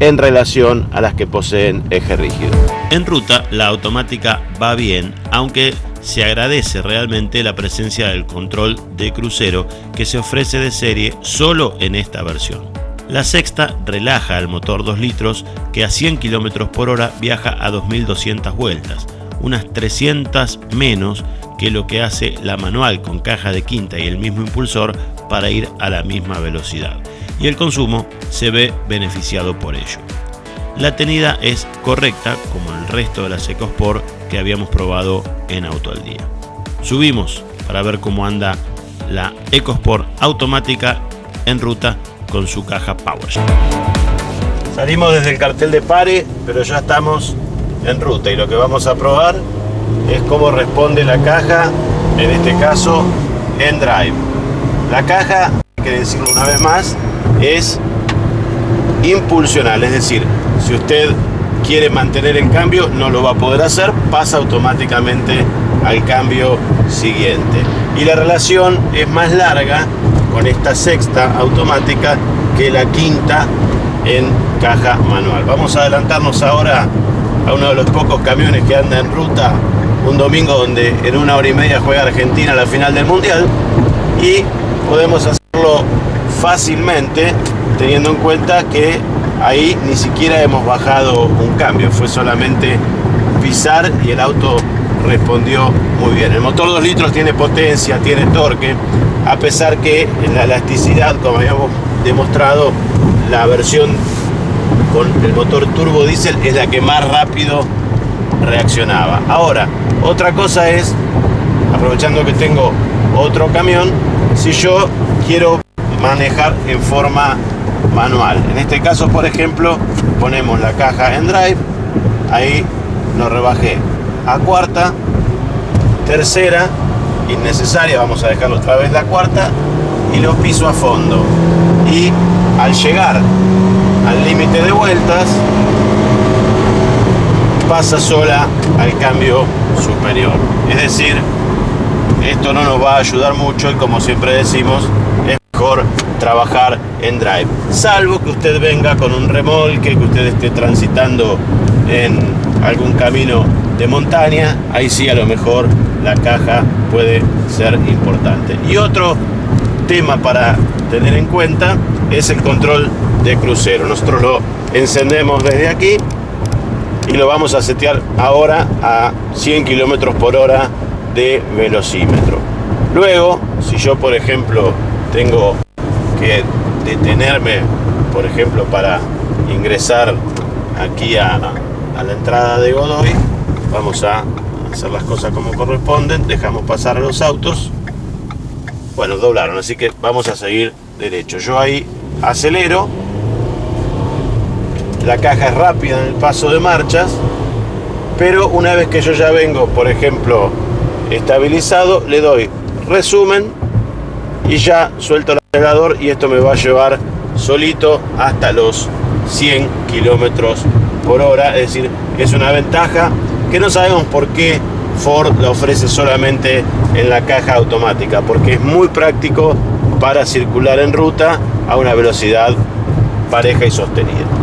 en relación a las que poseen eje rígido. En ruta la automática va bien, aunque se agradece realmente la presencia del control de crucero que se ofrece de serie solo en esta versión. La sexta relaja el motor 2 litros que a 100 km por hora viaja a 2200 vueltas, unas 300 menos que lo que hace la manual con caja de quinta y el mismo impulsor para ir a la misma velocidad. Y el consumo se ve beneficiado por ello. La tenida es correcta como el resto de las EcoSport que habíamos probado en Auto al Día. Subimos para ver cómo anda la EcoSport automática en ruta con su caja PowerShell. Salimos desde el cartel de pare, pero ya estamos en ruta y lo que vamos a probar es cómo responde la caja, en este caso en drive. La caja, que decirlo una vez más, es impulsional, es decir, si usted quiere mantener el cambio, no lo va a poder hacer, pasa automáticamente al cambio siguiente. Y la relación es más larga con esta sexta automática que la quinta en caja manual. Vamos a adelantarnos ahora a uno de los pocos camiones que anda en ruta un domingo donde en una hora y media juega Argentina la final del Mundial y podemos hacerlo fácilmente teniendo en cuenta que ahí ni siquiera hemos bajado un cambio, fue solamente pisar y el auto respondió muy bien. El motor 2 litros tiene potencia, tiene torque, a pesar que en la elasticidad, como habíamos demostrado, la versión con el motor turbo diésel es la que más rápido reaccionaba. Ahora, otra cosa es, aprovechando que tengo otro camión, si yo quiero manejar en forma manual. En este caso, por ejemplo, ponemos la caja en drive, ahí lo rebajé a cuarta, tercera, innecesaria, vamos a dejarlo otra vez la cuarta, y lo piso a fondo. Y al llegar al límite de vueltas, pasa sola al cambio superior. Es decir, esto no nos va a ayudar mucho y como siempre decimos, es mejor trabajar en drive. Salvo que usted venga con un remolque, que usted esté transitando en algún camino de montaña, ahí sí a lo mejor la caja puede ser importante. Y otro tema para tener en cuenta es el control de crucero. Nosotros lo encendemos desde aquí y lo vamos a setear ahora a 100 kilómetros por hora de velocímetro. Luego, si yo por ejemplo tengo que detenerme, por ejemplo, para ingresar aquí a, la entrada de Godoy, vamos a hacer las cosas como corresponden, dejamos pasar a los autos. Bueno, doblaron, así que vamos a seguir derecho. Yo ahí acelero, la caja es rápida en el paso de marchas, pero una vez que yo ya vengo, por ejemplo, estabilizado, le doy resumen y ya suelto el acelerador y esto me va a llevar solito hasta los 100 kilómetros por hora. Es decir, es una ventaja que no sabemos por qué Ford la ofrece solamente en la caja automática, porque es muy práctico para circular en ruta a una velocidad pareja y sostenida.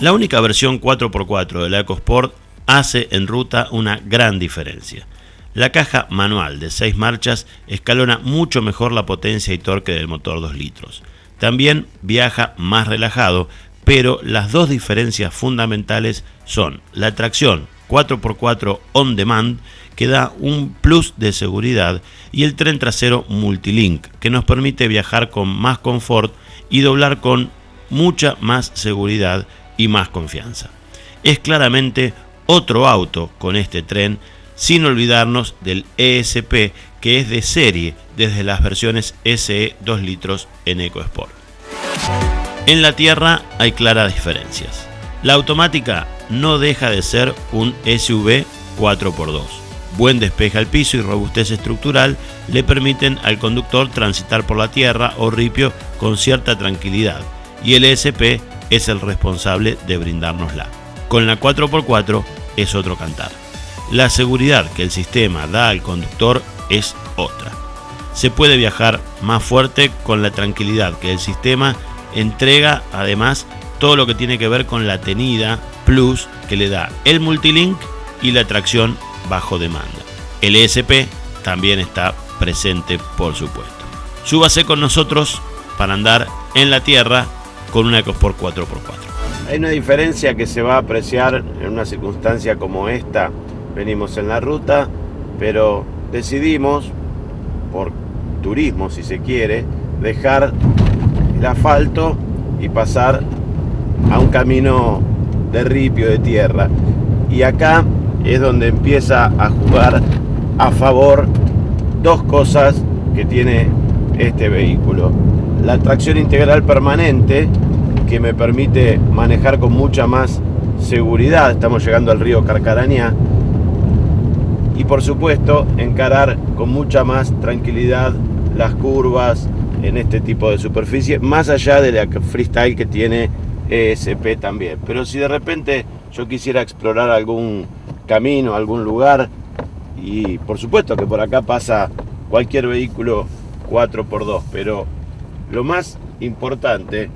La única versión 4x4 de la EcoSport hace en ruta una gran diferencia. La caja manual de 6 marchas escalona mucho mejor la potencia y torque del motor 2 litros. También viaja más relajado, pero las dos diferencias fundamentales son la tracción 4x4 on demand, que da un plus de seguridad, y el tren trasero multilink, que nos permite viajar con más confort y doblar con mucha más seguridad y más confianza. Es claramente otro auto con este tren sin olvidarnos del ESP que es de serie desde las versiones SE 2 litros en EcoSport. En la Tierra hay claras diferencias. La automática no deja de ser un SUV 4x2. Buen despeje al piso y robustez estructural le permiten al conductor transitar por la tierra o ripio con cierta tranquilidad y el ESP es el responsable de brindárnosla. Con la 4x4 es otro cantar. La seguridad que el sistema da al conductor es otra. Se puede viajar más fuerte con la tranquilidad que el sistema entrega además todo lo que tiene que ver con la tenida plus que le da el multilink y la tracción bajo demanda. El ESP también está presente por supuesto. Súbase con nosotros para andar en la tierra con una EcoSport 4x4. Hay una diferencia que se va a apreciar en una circunstancia como esta venimos en la ruta, pero decidimos, por turismo si se quiere, dejar el asfalto y pasar a un camino de ripio de tierra. Y acá es donde empieza a jugar a favor dos cosas que tiene este vehículo. La tracción integral permanente, que me permite manejar con mucha más seguridad. Estamos llegando al río Carcarañá y por supuesto encarar con mucha más tranquilidad las curvas en este tipo de superficie, más allá de la freestyle que tiene ESP también. Pero si de repente yo quisiera explorar algún camino, algún lugar, y por supuesto que por acá pasa cualquier vehículo 4x2, pero lo más importante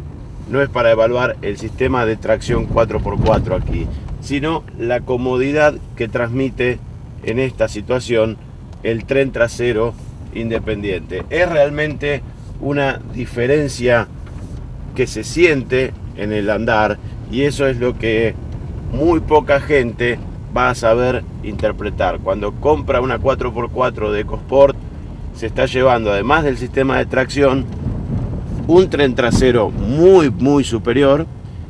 no es para evaluar el sistema de tracción 4x4 aquí, sino la comodidad que transmite en esta situación el tren trasero independiente. Es realmente una diferencia que se siente en el andar y eso es lo que muy poca gente va a saber interpretar. Cuando compra una 4x4 de EcoSport se está llevando además del sistema de tracción un tren trasero muy muy superior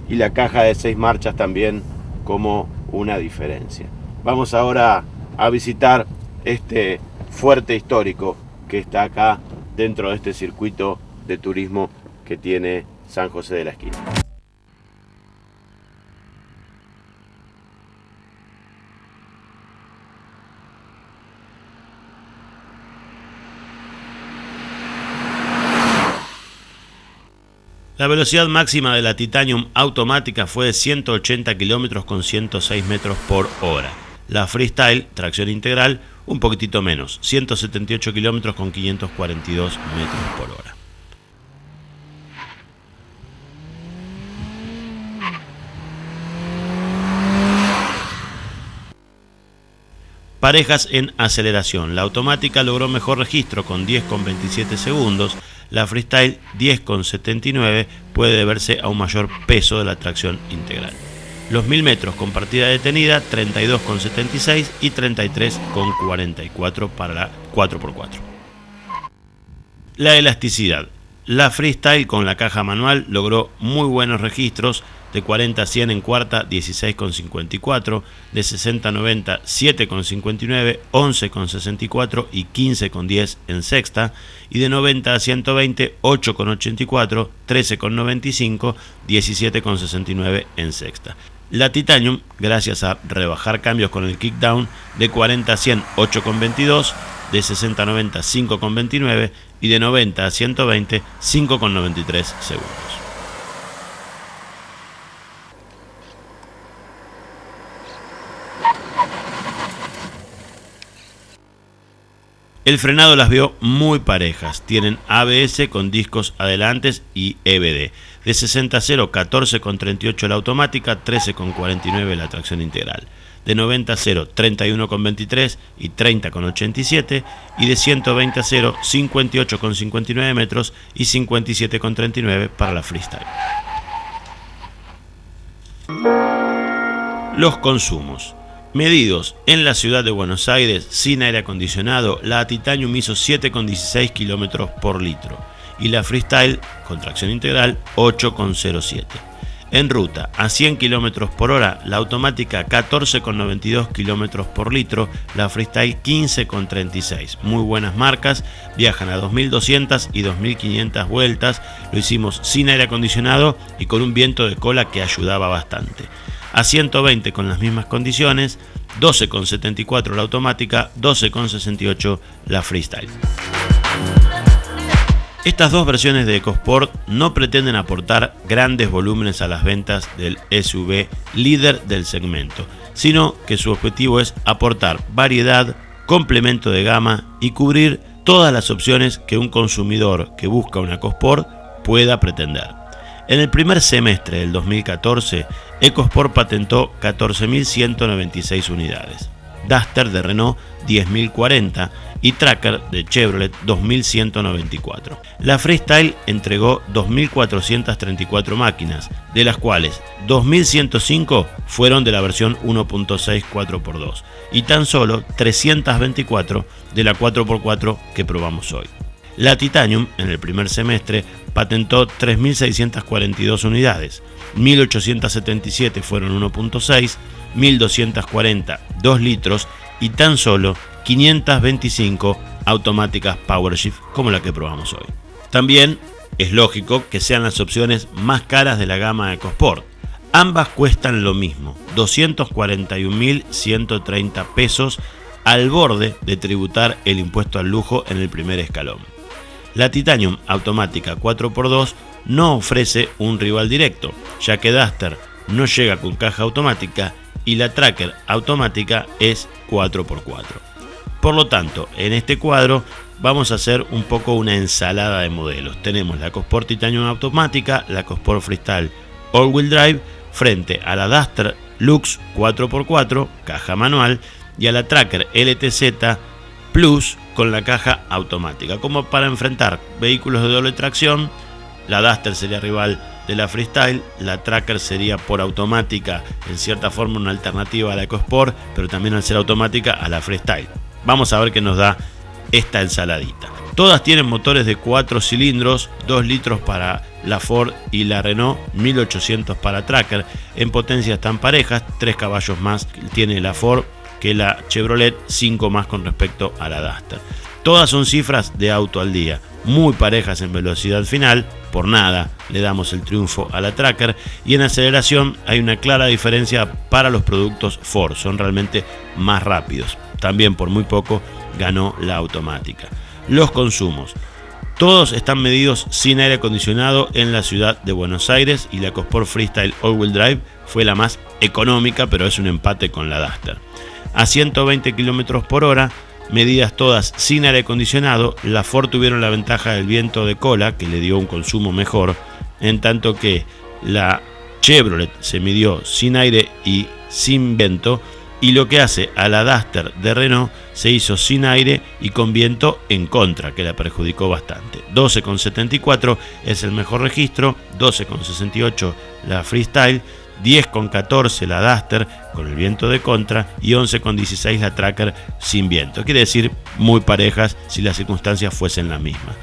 y la caja de 6 marchas también como una diferencia. Vamos ahora a visitar este fuerte histórico que está acá dentro de este circuito de turismo que tiene San José de la Esquina. La velocidad máxima de la Titanium automática fue de 180 km con 106 metros por hora. La Freestyle, tracción integral, un poquitito menos, 178 kilómetros con 542 metros por hora. Parejas en aceleración. La automática logró mejor registro con 10,27 segundos. La freestyle 10,79 puede deberse a un mayor peso de la tracción integral. Los 1000 metros con partida detenida 32,76 y 33,44 para la 4x4. La elasticidad. La freestyle con la caja manual logró muy buenos registros, de 40 a 100 en cuarta 16,54, de 60 a 90 7,59, 11,64 y 15,10 en sexta, y de 90 a 120 8,84, 13,95, 17,69 en sexta. La Titanium, gracias a rebajar cambios con el kickdown, de 40 a 100 8,22, de 60 a 90 5,29 y de 90 a 120 5,93 segundos. El frenado las vio muy parejas. Tienen ABS con discos adelantes y EBD. De 60 a 0, 14,38 la automática, 13,49 la tracción integral. De 90 a 0, 31,23 y 30,87. Y de 120 a 0, 58,59 metros y 57,39 para la freestyle. Los consumos. Medidos en la ciudad de Buenos Aires sin aire acondicionado, la Titanium hizo 7,16 km por litro y la Freestyle, con tracción integral, 8,07. En ruta, a 100 km por hora, la automática 14,92 km por litro, la Freestyle 15,36. Muy buenas marcas, viajan a 2200 y 2500 vueltas, lo hicimos sin aire acondicionado y con un viento de cola que ayudaba bastante a 120 con las mismas condiciones, 12,74 la automática, 12,68 la freestyle. Estas dos versiones de EcoSport no pretenden aportar grandes volúmenes a las ventas del SUV líder del segmento, sino que su objetivo es aportar variedad, complemento de gama y cubrir todas las opciones que un consumidor que busca una EcoSport pueda pretender. En el primer semestre del 2014, EcoSport patentó 14.196 unidades, Duster de Renault 10.040 y Tracker de Chevrolet 2.194. La Freestyle entregó 2.434 máquinas, de las cuales 2.105 fueron de la versión 1.6 4x2 y tan solo 324 de la 4x4 que probamos hoy. La Titanium en el primer semestre patentó 3.642 unidades, 1.877 fueron 1.6, 1.240 2 litros y tan solo 525 automáticas PowerShift como la que probamos hoy. También es lógico que sean las opciones más caras de la gama EcoSport. Ambas cuestan lo mismo, 241.130 pesos al borde de tributar el impuesto al lujo en el primer escalón. La Titanium automática 4x2 no ofrece un rival directo, ya que Duster no llega con caja automática y la Tracker automática es 4x4. Por lo tanto, en este cuadro vamos a hacer un poco una ensalada de modelos. Tenemos la EcoSport Titanium automática, la EcoSport Freestyle All-Wheel Drive frente a la Duster Lux 4x4, caja manual, y a la Tracker LTZ Plus con la caja automática, como para enfrentar vehículos de doble tracción. La Duster sería rival de la Freestyle, la Tracker sería por automática, en cierta forma una alternativa a la EcoSport, pero también al ser automática a la Freestyle. Vamos a ver qué nos da esta ensaladita. Todas tienen motores de 4 cilindros, 2 litros para la Ford y la Renault, 1800 para Tracker. En potencia están parejas, 3 caballos más tiene la Ford que la Chevrolet, 5 más con respecto a la Duster. Todas son cifras de auto al día, muy parejas en velocidad final, por nada le damos el triunfo a la Tracker y en aceleración hay una clara diferencia para los productos Ford, son realmente más rápidos. También por muy poco ganó la automática. Los consumos. Todos están medidos sin aire acondicionado en la ciudad de Buenos Aires y la EcoSport Freestyle All-Wheel Drive fue la más económica, pero es un empate con la Duster a 120 km por hora, medidas todas sin aire acondicionado, la Ford tuvieron la ventaja del viento de cola, que le dio un consumo mejor, en tanto que la Chevrolet se midió sin aire y sin viento, y lo que hace a la Duster de Renault se hizo sin aire y con viento en contra, que la perjudicó bastante. 12,74 es el mejor registro, 12,68 la Freestyle, 10 con 14 la Duster con el viento de contra y 11 con 16 la Tracker sin viento. Quiere decir muy parejas si las circunstancias fuesen las mismas.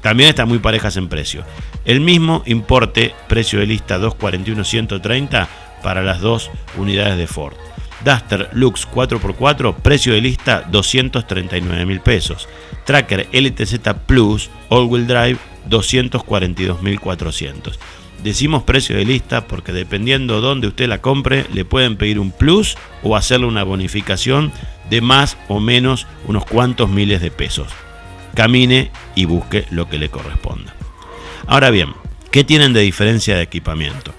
También están muy parejas en precio. El mismo importe, precio de lista 241.130 para las dos unidades de Ford. Duster Lux 4x4, precio de lista 239 mil pesos. Tracker LTZ Plus All Wheel Drive 242.400. Decimos precio de lista porque dependiendo dónde usted la compre, le pueden pedir un plus o hacerle una bonificación de más o menos unos cuantos miles de pesos. Camine y busque lo que le corresponda. Ahora bien, ¿qué tienen de diferencia de equipamiento?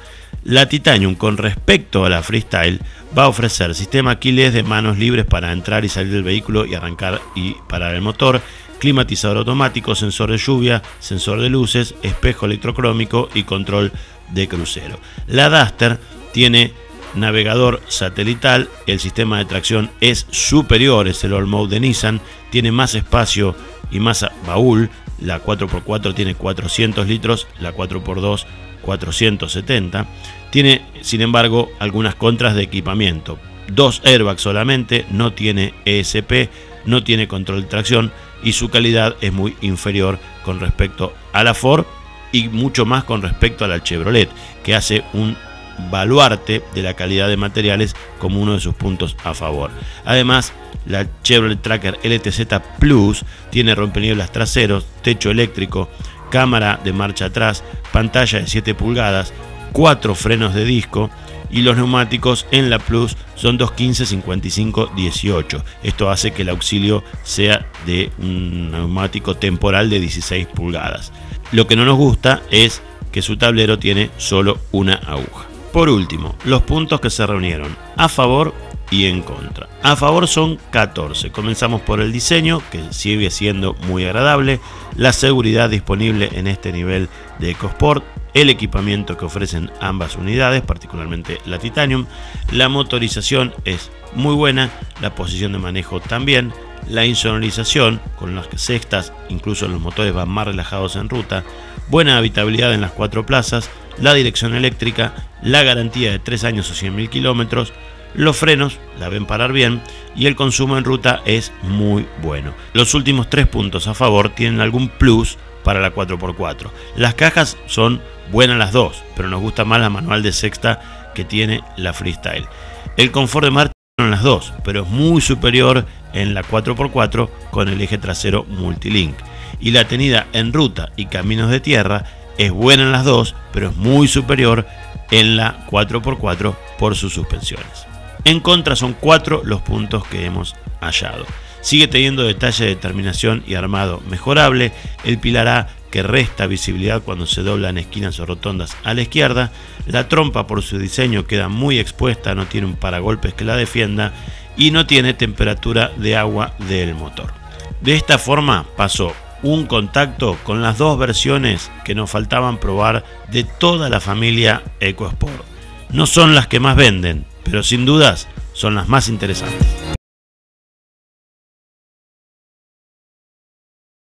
La Titanium con respecto a la Freestyle va a ofrecer sistema keyless de manos libres para entrar y salir del vehículo y arrancar y parar el motor, climatizador automático, sensor de lluvia, sensor de luces, espejo electrocrómico y control de crucero. La Duster tiene navegador satelital, el sistema de tracción es superior, es el All Mode de Nissan, tiene más espacio y más baúl, la 4x4 tiene 400 litros, la 4x2 470. Tiene, sin embargo, algunas contras de equipamiento. Dos airbags solamente, no tiene ESP, no tiene control de tracción y su calidad es muy inferior con respecto a la Ford y mucho más con respecto a la Chevrolet, que hace un baluarte de la calidad de materiales como uno de sus puntos a favor. Además, la Chevrolet Tracker LTZ Plus tiene rompenieblas traseros, techo eléctrico, cámara de marcha atrás, pantalla de 7 pulgadas, 4 frenos de disco y los neumáticos en la Plus son 215 55 18. Esto hace que el auxilio sea de un neumático temporal de 16 pulgadas. Lo que no nos gusta es que su tablero tiene solo una aguja. Por último, los puntos que se reunieron a favor y en contra. A favor son 14. Comenzamos por el diseño, que sigue siendo muy agradable, la seguridad disponible en este nivel de EcoSport, el equipamiento que ofrecen ambas unidades, particularmente la Titanium, la motorización es muy buena, la posición de manejo también, la insonorización, con las sextas, incluso los motores van más relajados en ruta, buena habitabilidad en las cuatro plazas, la dirección eléctrica, la garantía de 3 años o 100.000 kilómetros, los frenos la ven parar bien y el consumo en ruta es muy bueno. Los últimos tres puntos a favor tienen algún plus para la 4x4. Las cajas son buenas las dos, pero nos gusta más la manual de sexta que tiene la Freestyle. El confort de marcha en las dos, pero es muy superior en la 4x4 con el eje trasero multilink. Y la tenida en ruta y caminos de tierra es buena en las dos, pero es muy superior en la 4x4 por sus suspensiones. En contra son cuatro los puntos que hemos hallado. Sigue teniendo detalle de terminación y armado mejorable, el pilar A que resta visibilidad cuando se dobla en esquinas o rotondas a la izquierda, la trompa por su diseño queda muy expuesta, no tiene un paragolpes que la defienda y no tiene temperatura de agua del motor. De esta forma pasó un contacto con las dos versiones que nos faltaban probar de toda la familia EcoSport. No son las que más venden, pero sin dudas son las más interesantes.